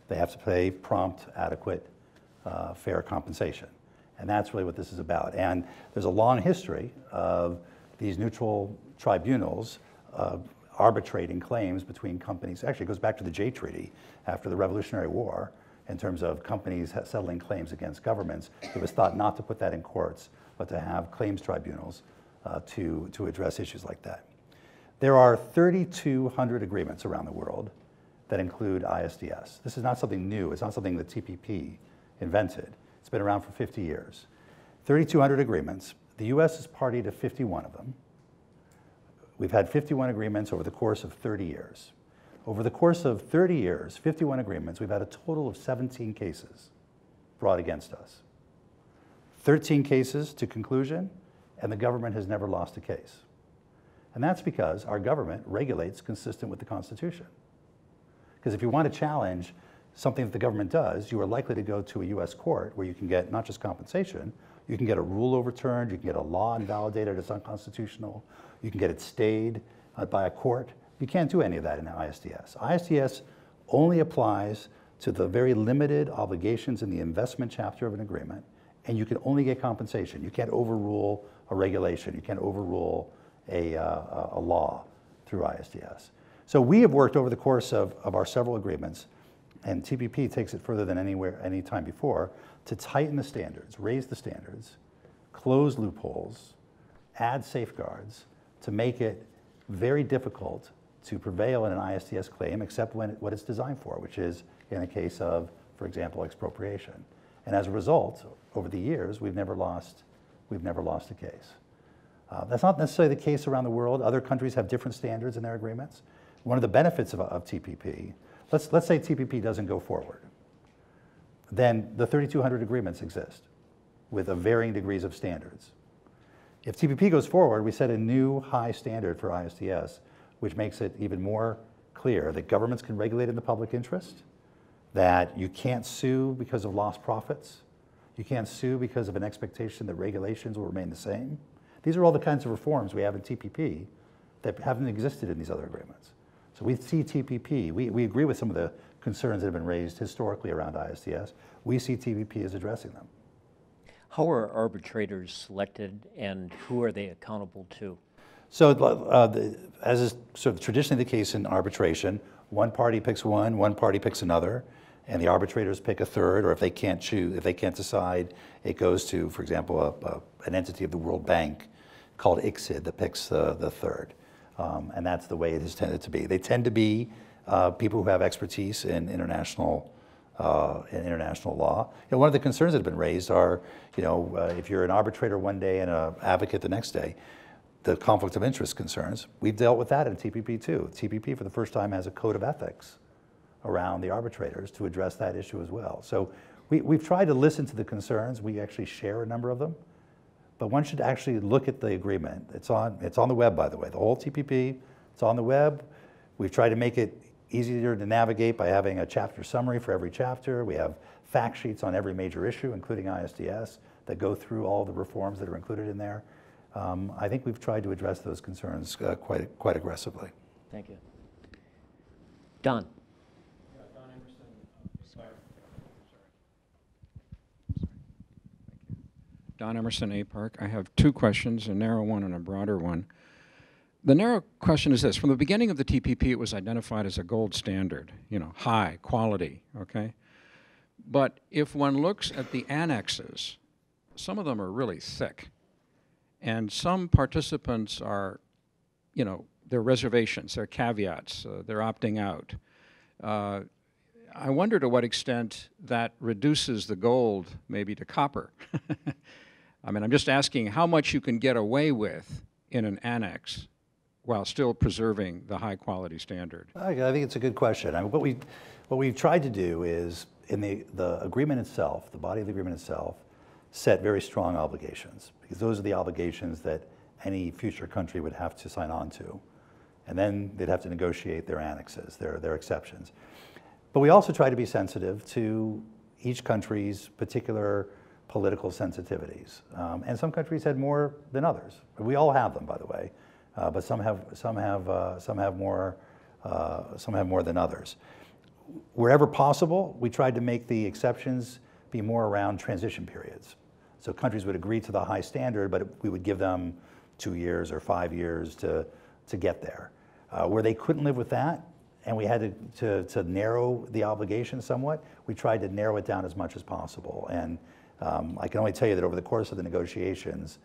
[SPEAKER 2] they have to pay prompt, adequate, uh, fair compensation. And that's really what this is about. And there's a long history of these neutral tribunals uh, arbitrating claims between companies. Actually, it goes back to the Jay Treaty after the Revolutionary War in terms of companies settling claims against governments. It was thought not to put that in courts, but to have claims tribunals uh, to, to address issues like that. There are 3,200 agreements around the world that include ISDS. This is not something new. It's not something the TPP invented. It's been around for 50 years. 3,200 agreements. The U.S. is party to 51 of them. We've had 51 agreements over the course of 30 years. Over the course of 30 years, 51 agreements, we've had a total of 17 cases brought against us. 13 cases to conclusion, and the government has never lost a case. And that's because our government regulates consistent with the Constitution. Because if you want to challenge something that the government does, you are likely to go to a US court where you can get not just compensation, you can get a rule overturned, you can get a law invalidated as unconstitutional, you can get it stayed uh, by a court. You can't do any of that in ISDS. ISDS only applies to the very limited obligations in the investment chapter of an agreement, and you can only get compensation. You can't overrule a regulation, you can't overrule a, uh, a law through ISDS. So we have worked over the course of, of our several agreements, and TPP takes it further than anywhere, any time before, to tighten the standards, raise the standards, close loopholes, add safeguards to make it very difficult to prevail in an ISDS claim except when what it's designed for, which is in a case of, for example, expropriation. And as a result, over the years, we've never lost, we've never lost a case. Uh, that's not necessarily the case around the world. Other countries have different standards in their agreements. One of the benefits of, of TPP, let's, let's say TPP doesn't go forward, then the 3,200 agreements exist with a varying degrees of standards. If TPP goes forward, we set a new high standard for ISDS, which makes it even more clear that governments can regulate in the public interest, that you can't sue because of lost profits, you can't sue because of an expectation that regulations will remain the same. These are all the kinds of reforms we have in TPP that haven't existed in these other agreements. So we see TPP, we, we agree with some of the concerns that have been raised historically around ISDS. We see TPP as addressing them.
[SPEAKER 3] How are arbitrators selected and who are they accountable to?
[SPEAKER 2] So, uh, the, as is sort of traditionally the case in arbitration, one party picks one, one party picks another. and the arbitrators pick a third, or if they can't choose, if they can't decide, it goes to, for example, a, a, an entity of the World Bank called ICSID that picks the, the third. Um, and that's the way it has tended to be. They tend to be uh, people who have expertise in international, uh, in international law. You know, one of the concerns that have been raised are, you know, uh, if you're an arbitrator one day and an advocate the next day, the conflict of interest concerns. We've dealt with that in TPP too. TPP for the first time has a code of ethics around the arbitrators to address that issue as well. So we, we've tried to listen to the concerns. We actually share a number of them. But one should actually look at the agreement. It's on, it's on the web, by the way. The whole TPP, it's on the web. We've tried to make it easier to navigate by having a chapter summary for every chapter. We have fact sheets on every major issue, including ISDS, that go through all the reforms that are included in there. Um, I think we've tried to address those concerns uh, quite, quite aggressively.
[SPEAKER 3] Thank you. Don.
[SPEAKER 11] Don Emmerson, APARC. I have two questions, a narrow one and a broader one. The narrow question is this. From the beginning of the TPP, it was identified as a gold standard, you know, high, quality, okay? But if one looks at the annexes, some of them are really thick. And some participants are, you know, they're reservations, they're caveats, uh, they're opting out. Uh, I wonder to what extent that reduces the gold maybe to copper. I mean, I'm just asking how much you can get away with in an annex while still preserving the high quality standard.
[SPEAKER 2] I, think it's a good question. I mean, what, we, what we've tried to do is, in the, the agreement itself, the body of the agreement itself, set very strong obligations, because those are the obligations that any future country would have to sign on to. And then they'd have to negotiate their annexes, their, their exceptions. But we also try to be sensitive to each country's particular political sensitivities. Um, and some countries had more than others. We all have them, by the way, uh, but some have, some have, uh, some have more, uh, some have more than others. Wherever possible, we tried to make the exceptions be more around transition periods. So countries would agree to the high standard, but we would give them two years or five years to, to get there. Uh, where they couldn't live with that, and we had to, to, to, narrow the obligation somewhat, we tried to narrow it down as much as possible. And um, I can only tell you that over the course of the negotiations,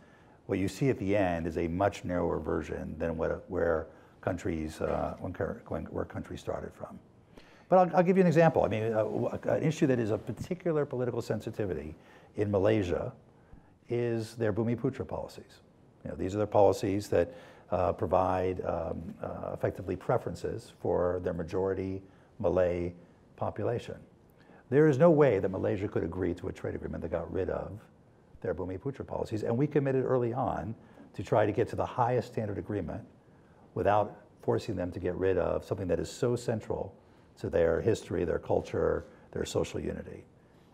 [SPEAKER 2] what you see at the end is a much narrower version than what, where countries, uh, when, where countries started from. But I'll, I'll, give you an example. I mean, uh, an issue that is of particular political sensitivity in Malaysia is their Bumiputra policies. You know, these are the policies that uh, provide um, uh, effectively preferences for their majority Malay population. There is no way that Malaysia could agree to a trade agreement that got rid of their Bumiputra policies, and we committed early on to try to get to the highest standard agreement without forcing them to get rid of something that is so central to their history, their culture, their social unity.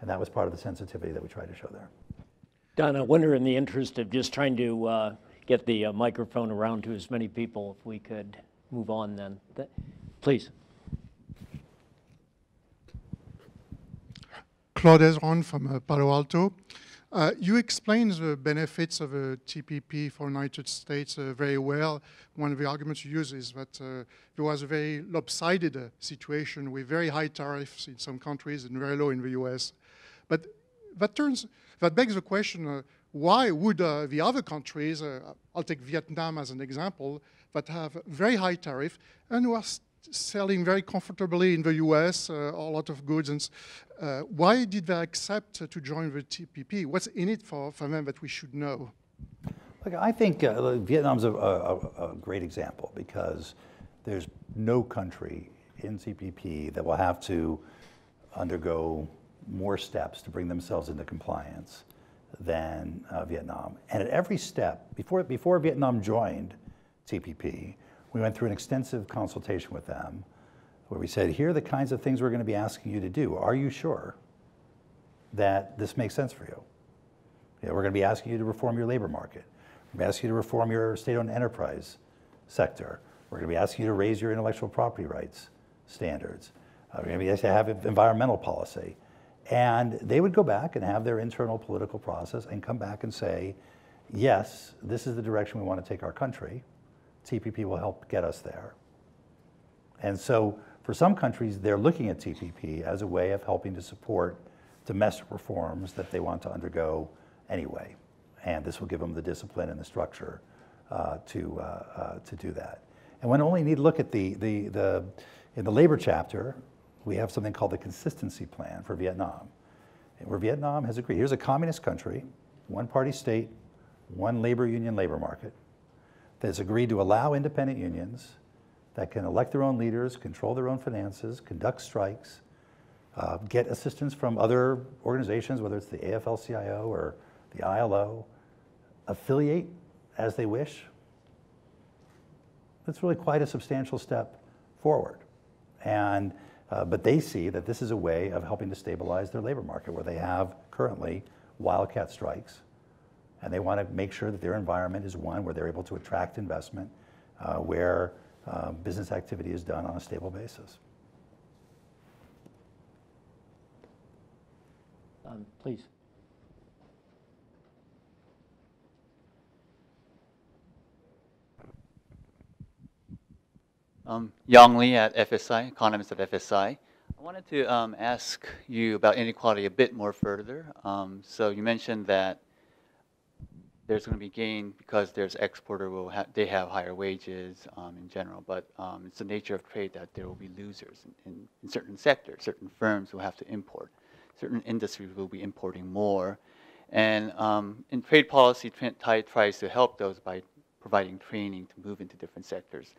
[SPEAKER 2] And that was part of the sensitivity that we tried to show there.
[SPEAKER 3] Don, I wonder in the interest of just trying to uh, get the uh, microphone around to as many people, if we could move on then. Th please.
[SPEAKER 12] Claude Ezron from uh, Palo Alto. Uh, you explained the benefits of a TPP for United States uh, very well. One of the arguments you use is that uh, there was a very lopsided uh, situation with very high tariffs in some countries and very low in the US. But that turns, that begs the question, uh, why would the other countries, I'll take Vietnam as an example, that have very high tariff and who are selling very comfortably in the US, uh, a lot of goods. And uh, why did they accept to join the TPP? What's in it for, for them that we should know?
[SPEAKER 2] Look, I think uh, Vietnam's a, a, a, great example because there's no country in TPP that will have to undergo more steps to bring themselves into compliance than uh, Vietnam. And at every step, before, before Vietnam joined TPP, we went through an extensive consultation with them where we said, here are the kinds of things we're going to be asking you to do. Are you sure that this makes sense for you? you we're going to be asking you to reform your labor market. We're going to ask you to reform your state-owned enterprise sector. We're going to be asking you to raise your intellectual property rights standards. Uh, we're going to be asking to have environmental policy. And they would go back and have their internal political process and come back and say, yes, this is the direction we want to take our country. TPP will help get us there. And so For some countries, they're looking at TPP as a way of helping to support domestic reforms that they want to undergo anyway. And this will give them the discipline and the structure uh, to, uh, uh, to do that. And when only need to look at the, the, the, in the labor chapter, we have something called the consistency plan for Vietnam, where Vietnam has agreed, here's a communist country, one party state, one labor union labor market, that's agreed to allow independent unions that can elect their own leaders, control their own finances, conduct strikes, uh, get assistance from other organizations, whether it's the AFL-CIO or the ILO, affiliate as they wish. That's really quite a substantial step forward. And, uh, but they see that this is a way of helping to stabilize their labor market where they have currently wildcat strikes. And they want to make sure that their environment is one where they're able to attract investment, uh, where uh, business activity is done on a stable basis.
[SPEAKER 3] Um, Please.
[SPEAKER 13] Um, Yang Lee at FSI, economist at FSI. I wanted to um, ask you about inequality a bit more further. Um, so you mentioned that there's going to be gain because there's exporter will have they have higher wages um, in general, but um, it's the nature of trade that there will be losers in, in, in certain sectors. Certain firms will have to import. Certain industries will be importing more, and um, in trade policy, TAA tries to help those by providing training to move into different sectors.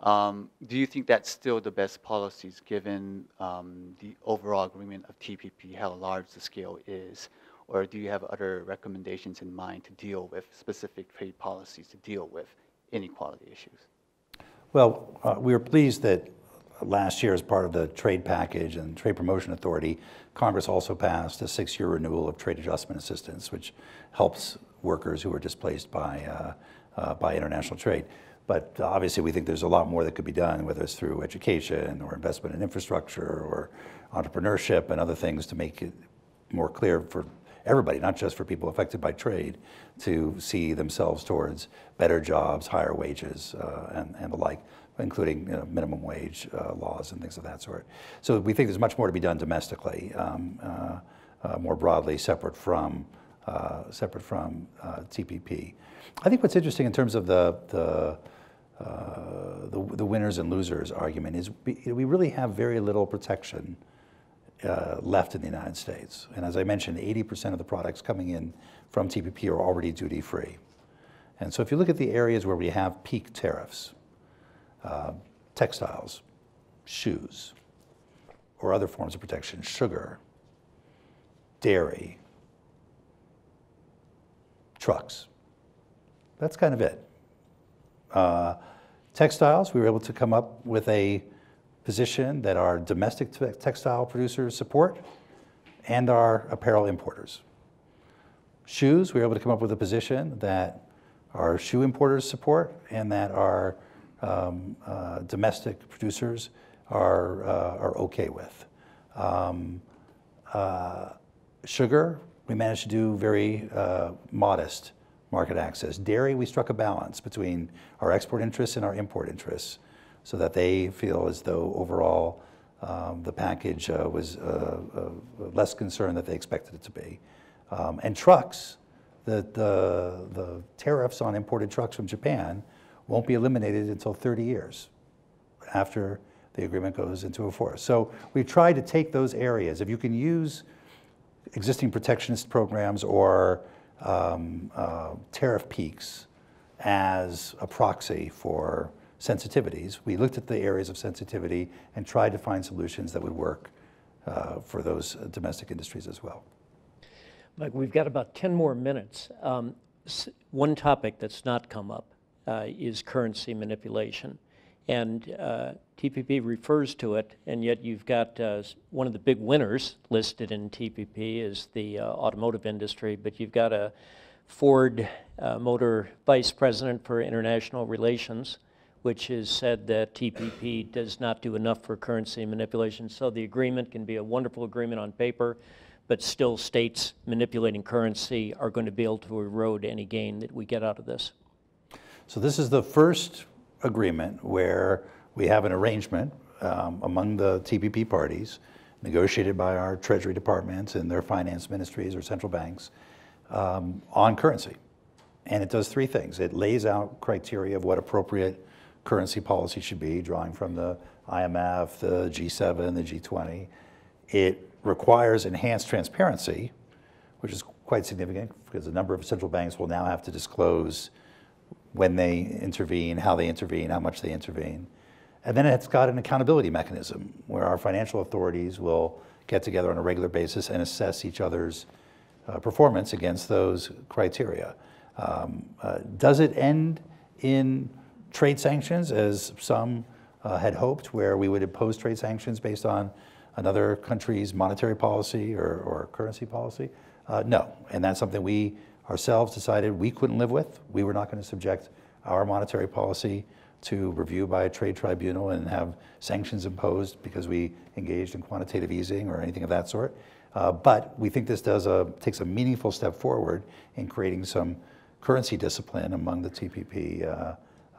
[SPEAKER 13] Um, do you think that's still the best policies given um, the overall agreement of TPP, how large the scale is? Or do you have other recommendations in mind to deal with specific trade policies to deal with inequality issues?
[SPEAKER 2] Well, uh, we were pleased that last year, as part of the trade package and trade promotion authority, Congress also passed a six-year renewal of trade adjustment assistance, which helps workers who are displaced by, uh, uh, by international trade. But obviously, we think there's a lot more that could be done, whether it's through education or investment in infrastructure or entrepreneurship and other things to make it more clear for everybody, not just for people affected by trade, to see themselves towards better jobs, higher wages, uh, and, and the like, including you know, minimum wage uh, laws and things of that sort. So we think there's much more to be done domestically, um, uh, uh more broadly, separate from, uh, separate from uh, TPP. I think what's interesting in terms of the, the the, the, winners and losers argument is we, we really have very little protection uh, left in the United States. And as I mentioned, 80% of the products coming in from TPP are already duty free. And so if you look at the areas where we have peak tariffs, uh, textiles, shoes, or other forms of protection, sugar, dairy, trucks. That's kind of it. Uh, textiles, we were able to come up with a position that our domestic textile producers support and our apparel importers. Shoes, we were able to come up with a position that our shoe importers support and that our um, uh, domestic producers are, uh, are okay with. Um, uh, sugar, we managed to do very uh, modest market access. Dairy, we struck a balance between our export interests and our import interests so that they feel as though overall um, the package uh, was uh, uh, less concerned than they expected it to be. Um, and trucks, the, the, the tariffs on imported trucks from Japan won't be eliminated until 30 years after the agreement goes into force. So we've tried to take those areas. If you can use existing protectionist programs or um, uh, tariff peaks as a proxy for sensitivities. We looked at the areas of sensitivity and tried to find solutions that would work uh, for those domestic industries as well.
[SPEAKER 3] Mike, we've got about 10 more minutes. Um, one topic that's not come up uh, is currency manipulation. And uh, TPP refers to it, and yet you've got uh, one of the big winners listed in TPP is the uh, automotive industry, but you've got a Ford uh, Motor Vice President for International Relations which has said that TPP does not do enough for currency manipulation. So the agreement can be a wonderful agreement on paper, but still states manipulating currency are going to be able to erode any gain that we get out of this.
[SPEAKER 2] So this is the first agreement where we have an arrangement um, among the TPP parties, negotiated by our Treasury departments and their finance ministries or central banks, um, on currency. And it does three things. It lays out criteria of what appropriate currency policy should be, drawing from the IMF, the G7, the G20. It requires enhanced transparency, which is quite significant because a number of central banks will now have to disclose when they intervene, how they intervene, how much they intervene. And then it's got an accountability mechanism where our financial authorities will get together on a regular basis and assess each other's uh, performance against those criteria. Um, uh, does it end in trade sanctions, as some uh, had hoped, where we would impose trade sanctions based on another country's monetary policy or, or currency policy? Uh, no, and that's something we ourselves decided we couldn't live with. We were not going to subject our monetary policy to review by a trade tribunal and have sanctions imposed because we engaged in quantitative easing or anything of that sort. Uh, but we think this does a, takes a meaningful step forward in creating some currency discipline among the TPP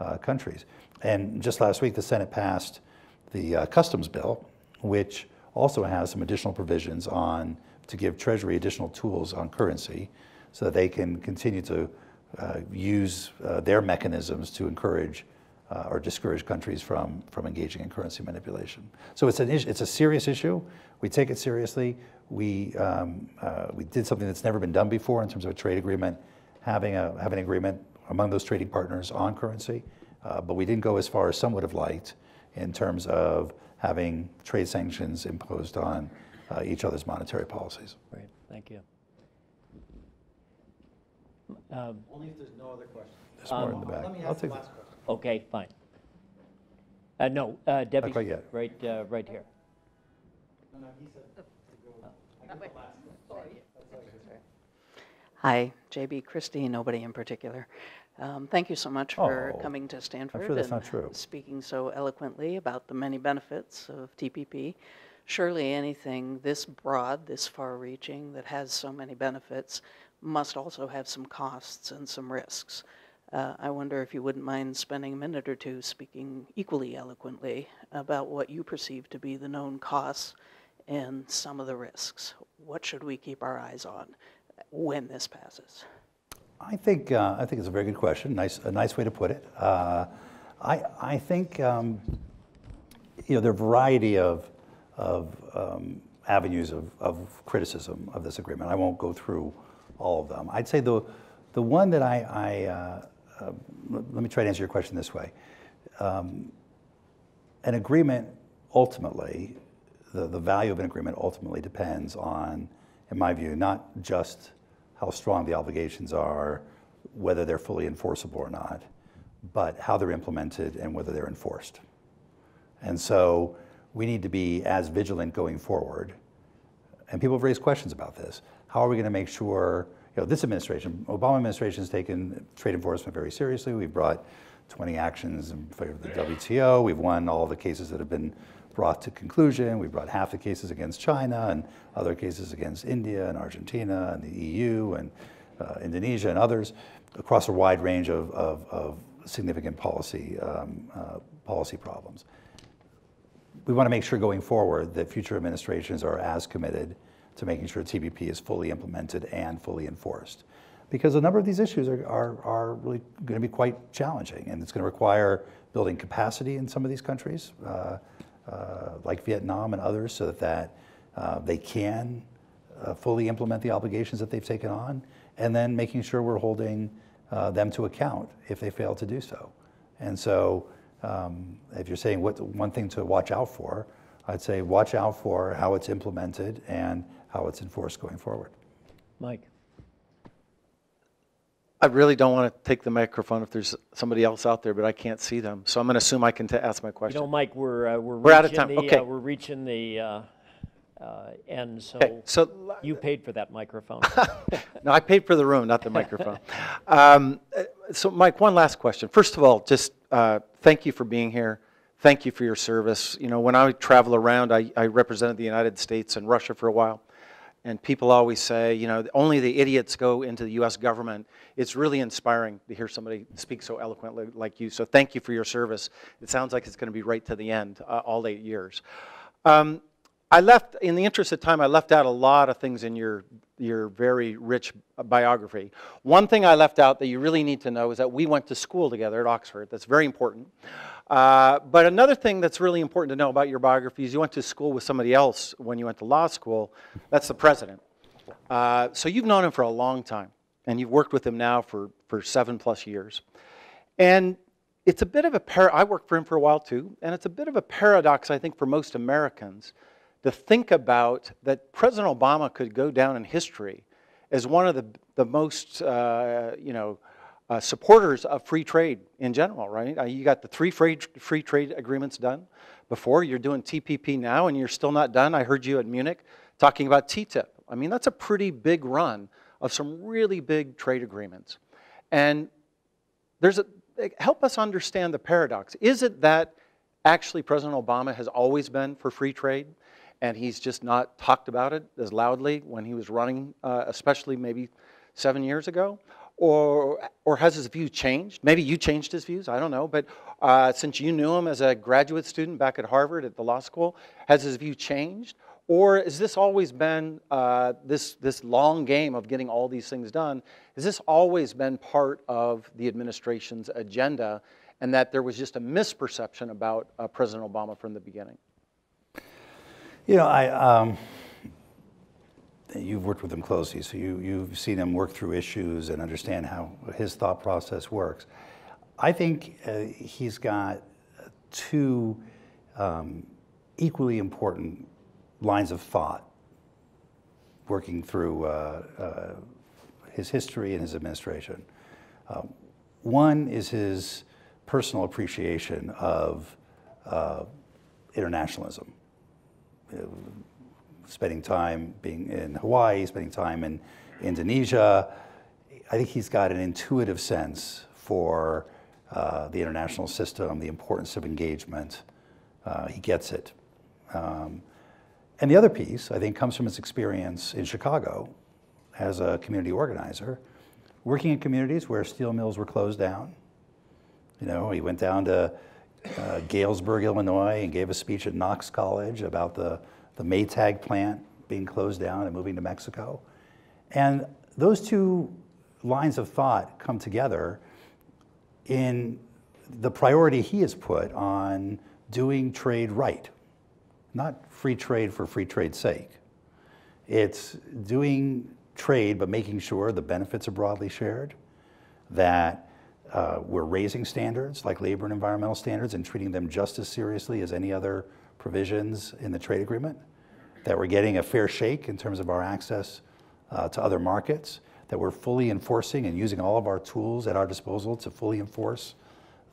[SPEAKER 2] uh, countries. And just last week, the Senate passed the uh, customs bill, which also has some additional provisions on to give Treasury additional tools on currency so that they can continue to uh, use uh, their mechanisms to encourage uh, or discourage countries from, from engaging in currency manipulation. So it's, an issue, it's a serious issue. We take it seriously. We, um, uh, we did something that's never been done before in terms of a trade agreement, having, a, having an agreement among those trading partners on currency. Uh, but we didn't go as far as some would have liked in terms of having trade sanctions imposed on uh, each other's monetary policies.
[SPEAKER 3] Great, thank you.
[SPEAKER 1] Only if there's no other questions.
[SPEAKER 2] There's more in the back. I'll take-
[SPEAKER 3] Okay, fine. Uh, no, uh, Debbie,
[SPEAKER 2] quite yet.
[SPEAKER 3] right, uh, right here.
[SPEAKER 14] Hi, JB Christie, nobody in particular. Um, Thank you so much for
[SPEAKER 2] Oh,
[SPEAKER 14] coming to Stanford.
[SPEAKER 2] that's
[SPEAKER 14] and. Speaking so eloquently about the many benefits of TPP. Surely anything this broad, this far-reaching, that has so many benefits must also have some costs and some risks. Uh, I wonder if you wouldn't mind spending a minute or two speaking equally eloquently about what you perceive to be the known costs and some of the risks. What should we keep our eyes on when this passes?
[SPEAKER 2] I think, uh, I think it's a very good question, nice, a nice way to put it. Uh, I, I think, um, you know, there are a variety of, of um, avenues of, of criticism of this agreement. I won't go through all of them. I'd say the, the one that I, I uh, uh, let me try to answer your question this way. Um, an agreement ultimately, the, the value of an agreement ultimately depends on, in my view, not just how strong the obligations are, whether they're fully enforceable or not, but how they're implemented and whether they're enforced. And so we need to be as vigilant going forward. And people have raised questions about this. How are we going to make sure, you know, this administration, Obama administration has taken trade enforcement very seriously. We've brought 20 actions in favor of the WTO. We've won all the cases that have been brought to conclusion. We brought half the cases against China and other cases against India and Argentina and the EU and uh, Indonesia and others across a wide range of, of, of significant policy, um, uh, policy problems. We want to make sure going forward that future administrations are as committed to making sure TPP is fully implemented and fully enforced. Because a number of these issues are, are, are really going to be quite challenging, and it's going to require building capacity in some of these countries. Uh, like Vietnam and others, so that, uh, they can uh, fully implement the obligations that they've taken on, and then making sure we're holding uh, them to account if they fail to do so. And so, um, if you're saying what one thing to watch out for, I'd say watch out for how it's implemented and how it's enforced going forward.
[SPEAKER 3] Mike?
[SPEAKER 15] I really don't want to take the microphone if there's somebody else out there, but I can't see them. So I'm going to assume I can ask my question.
[SPEAKER 3] You know, Mike, we're, uh, we're
[SPEAKER 15] We're out of time.
[SPEAKER 3] the,
[SPEAKER 15] Okay.
[SPEAKER 3] uh, we're reaching the uh, uh, end,
[SPEAKER 15] Okay,
[SPEAKER 3] so
[SPEAKER 15] so
[SPEAKER 3] you paid for that microphone.
[SPEAKER 15] no, I paid for the room, not the microphone. um, uh, so, Mike, one last question. First of all, just uh, thank you for being here. Thank you for your service. You know, when I travel around, I, I represented the United States and Russia for a while.
[SPEAKER 1] And people always say, you know, only the idiots go into the U.S. government. It's really inspiring to hear somebody speak so eloquently like you. So thank you for your service. It sounds like it's going to be right to the end, uh, all eight years. Um, I left, in the interest of time, I left out a lot of things in your, your very rich biography. One thing I left out that you really need to know is that we went to school together at Oxford. That's very important. Uh, but another thing that's really important to know about your biography is you went to school with somebody else when you went to law school. That's the president. Uh, so you've known him for a long time, and you've worked with him now for, for seven plus years. And it's a bit of a par- I worked for him for a while too, and it's a bit of a paradox, I think, for most Americans to think about that President Obama could go down in history as one of the, the most, uh, you know, uh, supporters of free trade in general, right? Uh, you got the three free, free trade agreements done before. You're doing TPP now, and you're still not done. I heard you at Munich talking about TTIP. I mean, that's a pretty big run of some really big trade agreements. And there's a, help us understand the paradox. Is it that actually President Obama has always been for free trade? and he's just not talked about it as loudly when he was running, uh, especially maybe seven years ago? Or, or has his view changed? Maybe you changed his views, I don't know. But uh, since you knew him as a graduate student back at Harvard at the law school, has his view changed? Or has this always been uh, this, this long game of getting all these things done? Has this always been part of the administration's agenda and that there was just a misperception about uh, President Obama from the beginning?
[SPEAKER 2] You know, I, um, you've worked with him closely, so you, you've seen him work through issues and understand how his thought process works. I think uh, he's got two um, equally important lines of thought working through uh, uh, his history and his administration. Um, one is his personal appreciation of uh, internationalism spending time being in Hawaii, spending time in Indonesia. I think he's got an intuitive sense for uh, the international system, the importance of engagement. Uh, he gets it. Um, and the other piece, I think, comes from his experience in Chicago as a community organizer, working in communities where steel mills were closed down. You know, he went down to uh, Galesburg, Illinois, and gave a speech at Knox College about the, the Maytag plant being closed down and moving to Mexico. And those two lines of thought come together in the priority he has put on doing trade right, not free trade for free trade's sake. It's doing trade, but making sure the benefits are broadly shared, that uh, we're raising standards like labor and environmental standards and treating them just as seriously as any other provisions in the trade agreement, that we're getting a fair shake in terms of our access uh, to other markets, that we're fully enforcing and using all of our tools at our disposal to fully enforce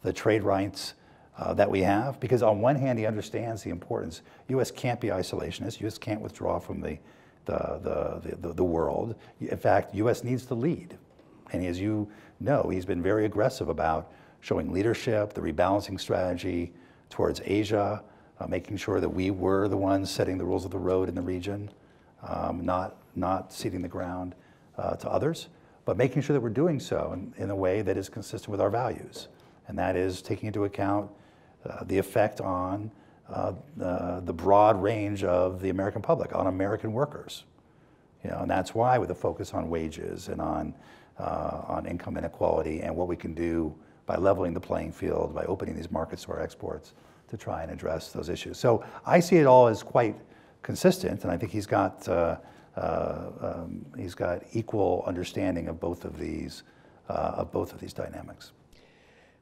[SPEAKER 2] the trade rights uh, that we have. Because on one hand, he understands the importance. U.S. can't be isolationist. U.S. can't withdraw from the, the, the, the, the world. In fact, U.S. needs to lead. And as you know, he's been very aggressive about showing leadership, the rebalancing strategy towards Asia, uh, making sure that we were the ones setting the rules of the road in the region, um, not, not ceding the ground uh, to others, but making sure that we're doing so in, in, a way that is consistent with our values. And that is taking into account uh, the effect on uh, the, broad range of the American public, on American workers. You know, and that's why with a focus on wages and on uh, on income inequality and what we can do by leveling the playing field, by opening these markets to our exports to try and address those issues. So I see it all as quite consistent, and I think he's got uh, uh, um, he's got equal understanding of both of these uh, of both of these dynamics.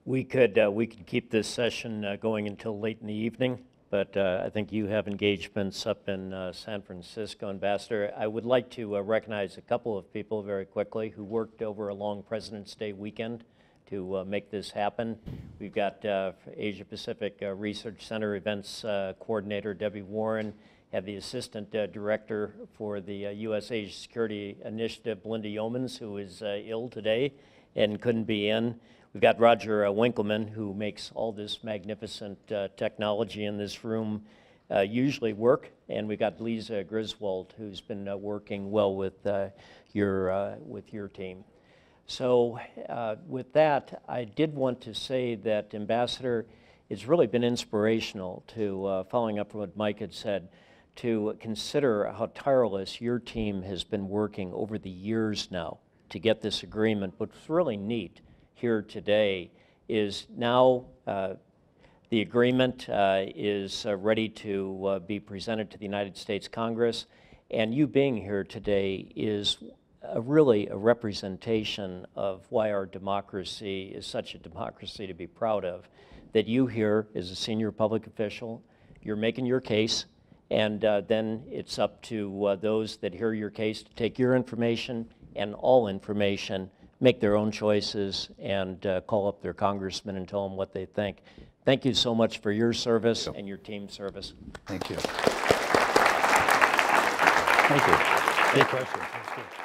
[SPEAKER 3] We could uh, we could keep this session uh, going until late in the evening but uh, I think you have engagements up in San Francisco, Ambassador. I would like to recognize a couple of people very quickly who worked over a long President's Day weekend to uh, make this happen. We've got uh, Asia Pacific uh, Research Center Events Coordinator Debbie Warren, have the Assistant Director for the U.S. Asia Security Initiative, Belinda Yeomans, who is ill today and couldn't be in. We've got Roger Winkleman, who makes all this magnificent technology in this room uh, usually work, and we've got Lisa Griswold, who's been uh, working well with uh, your with your team. So, uh, with that, I did want to say that Ambassador, it's really been inspirational to uh, following up on what Mike had said, to consider how tireless your team has been working over the years now to get this agreement. What's really neat here today is now uh, the agreement uh, is uh, ready to uh, be presented to the United States Congress, and you being here today is a really a representation of why our democracy is such a democracy to be proud of. That you here, as a senior public official, you're making your case, and uh, then it's up to uh, those that hear your case to take your information and all information, make their own choices, and uh, call up their congressman and tell them what they think. Thank you so much for your service and your team's service.
[SPEAKER 2] Thank you.
[SPEAKER 5] Thank you. Good question. That's good.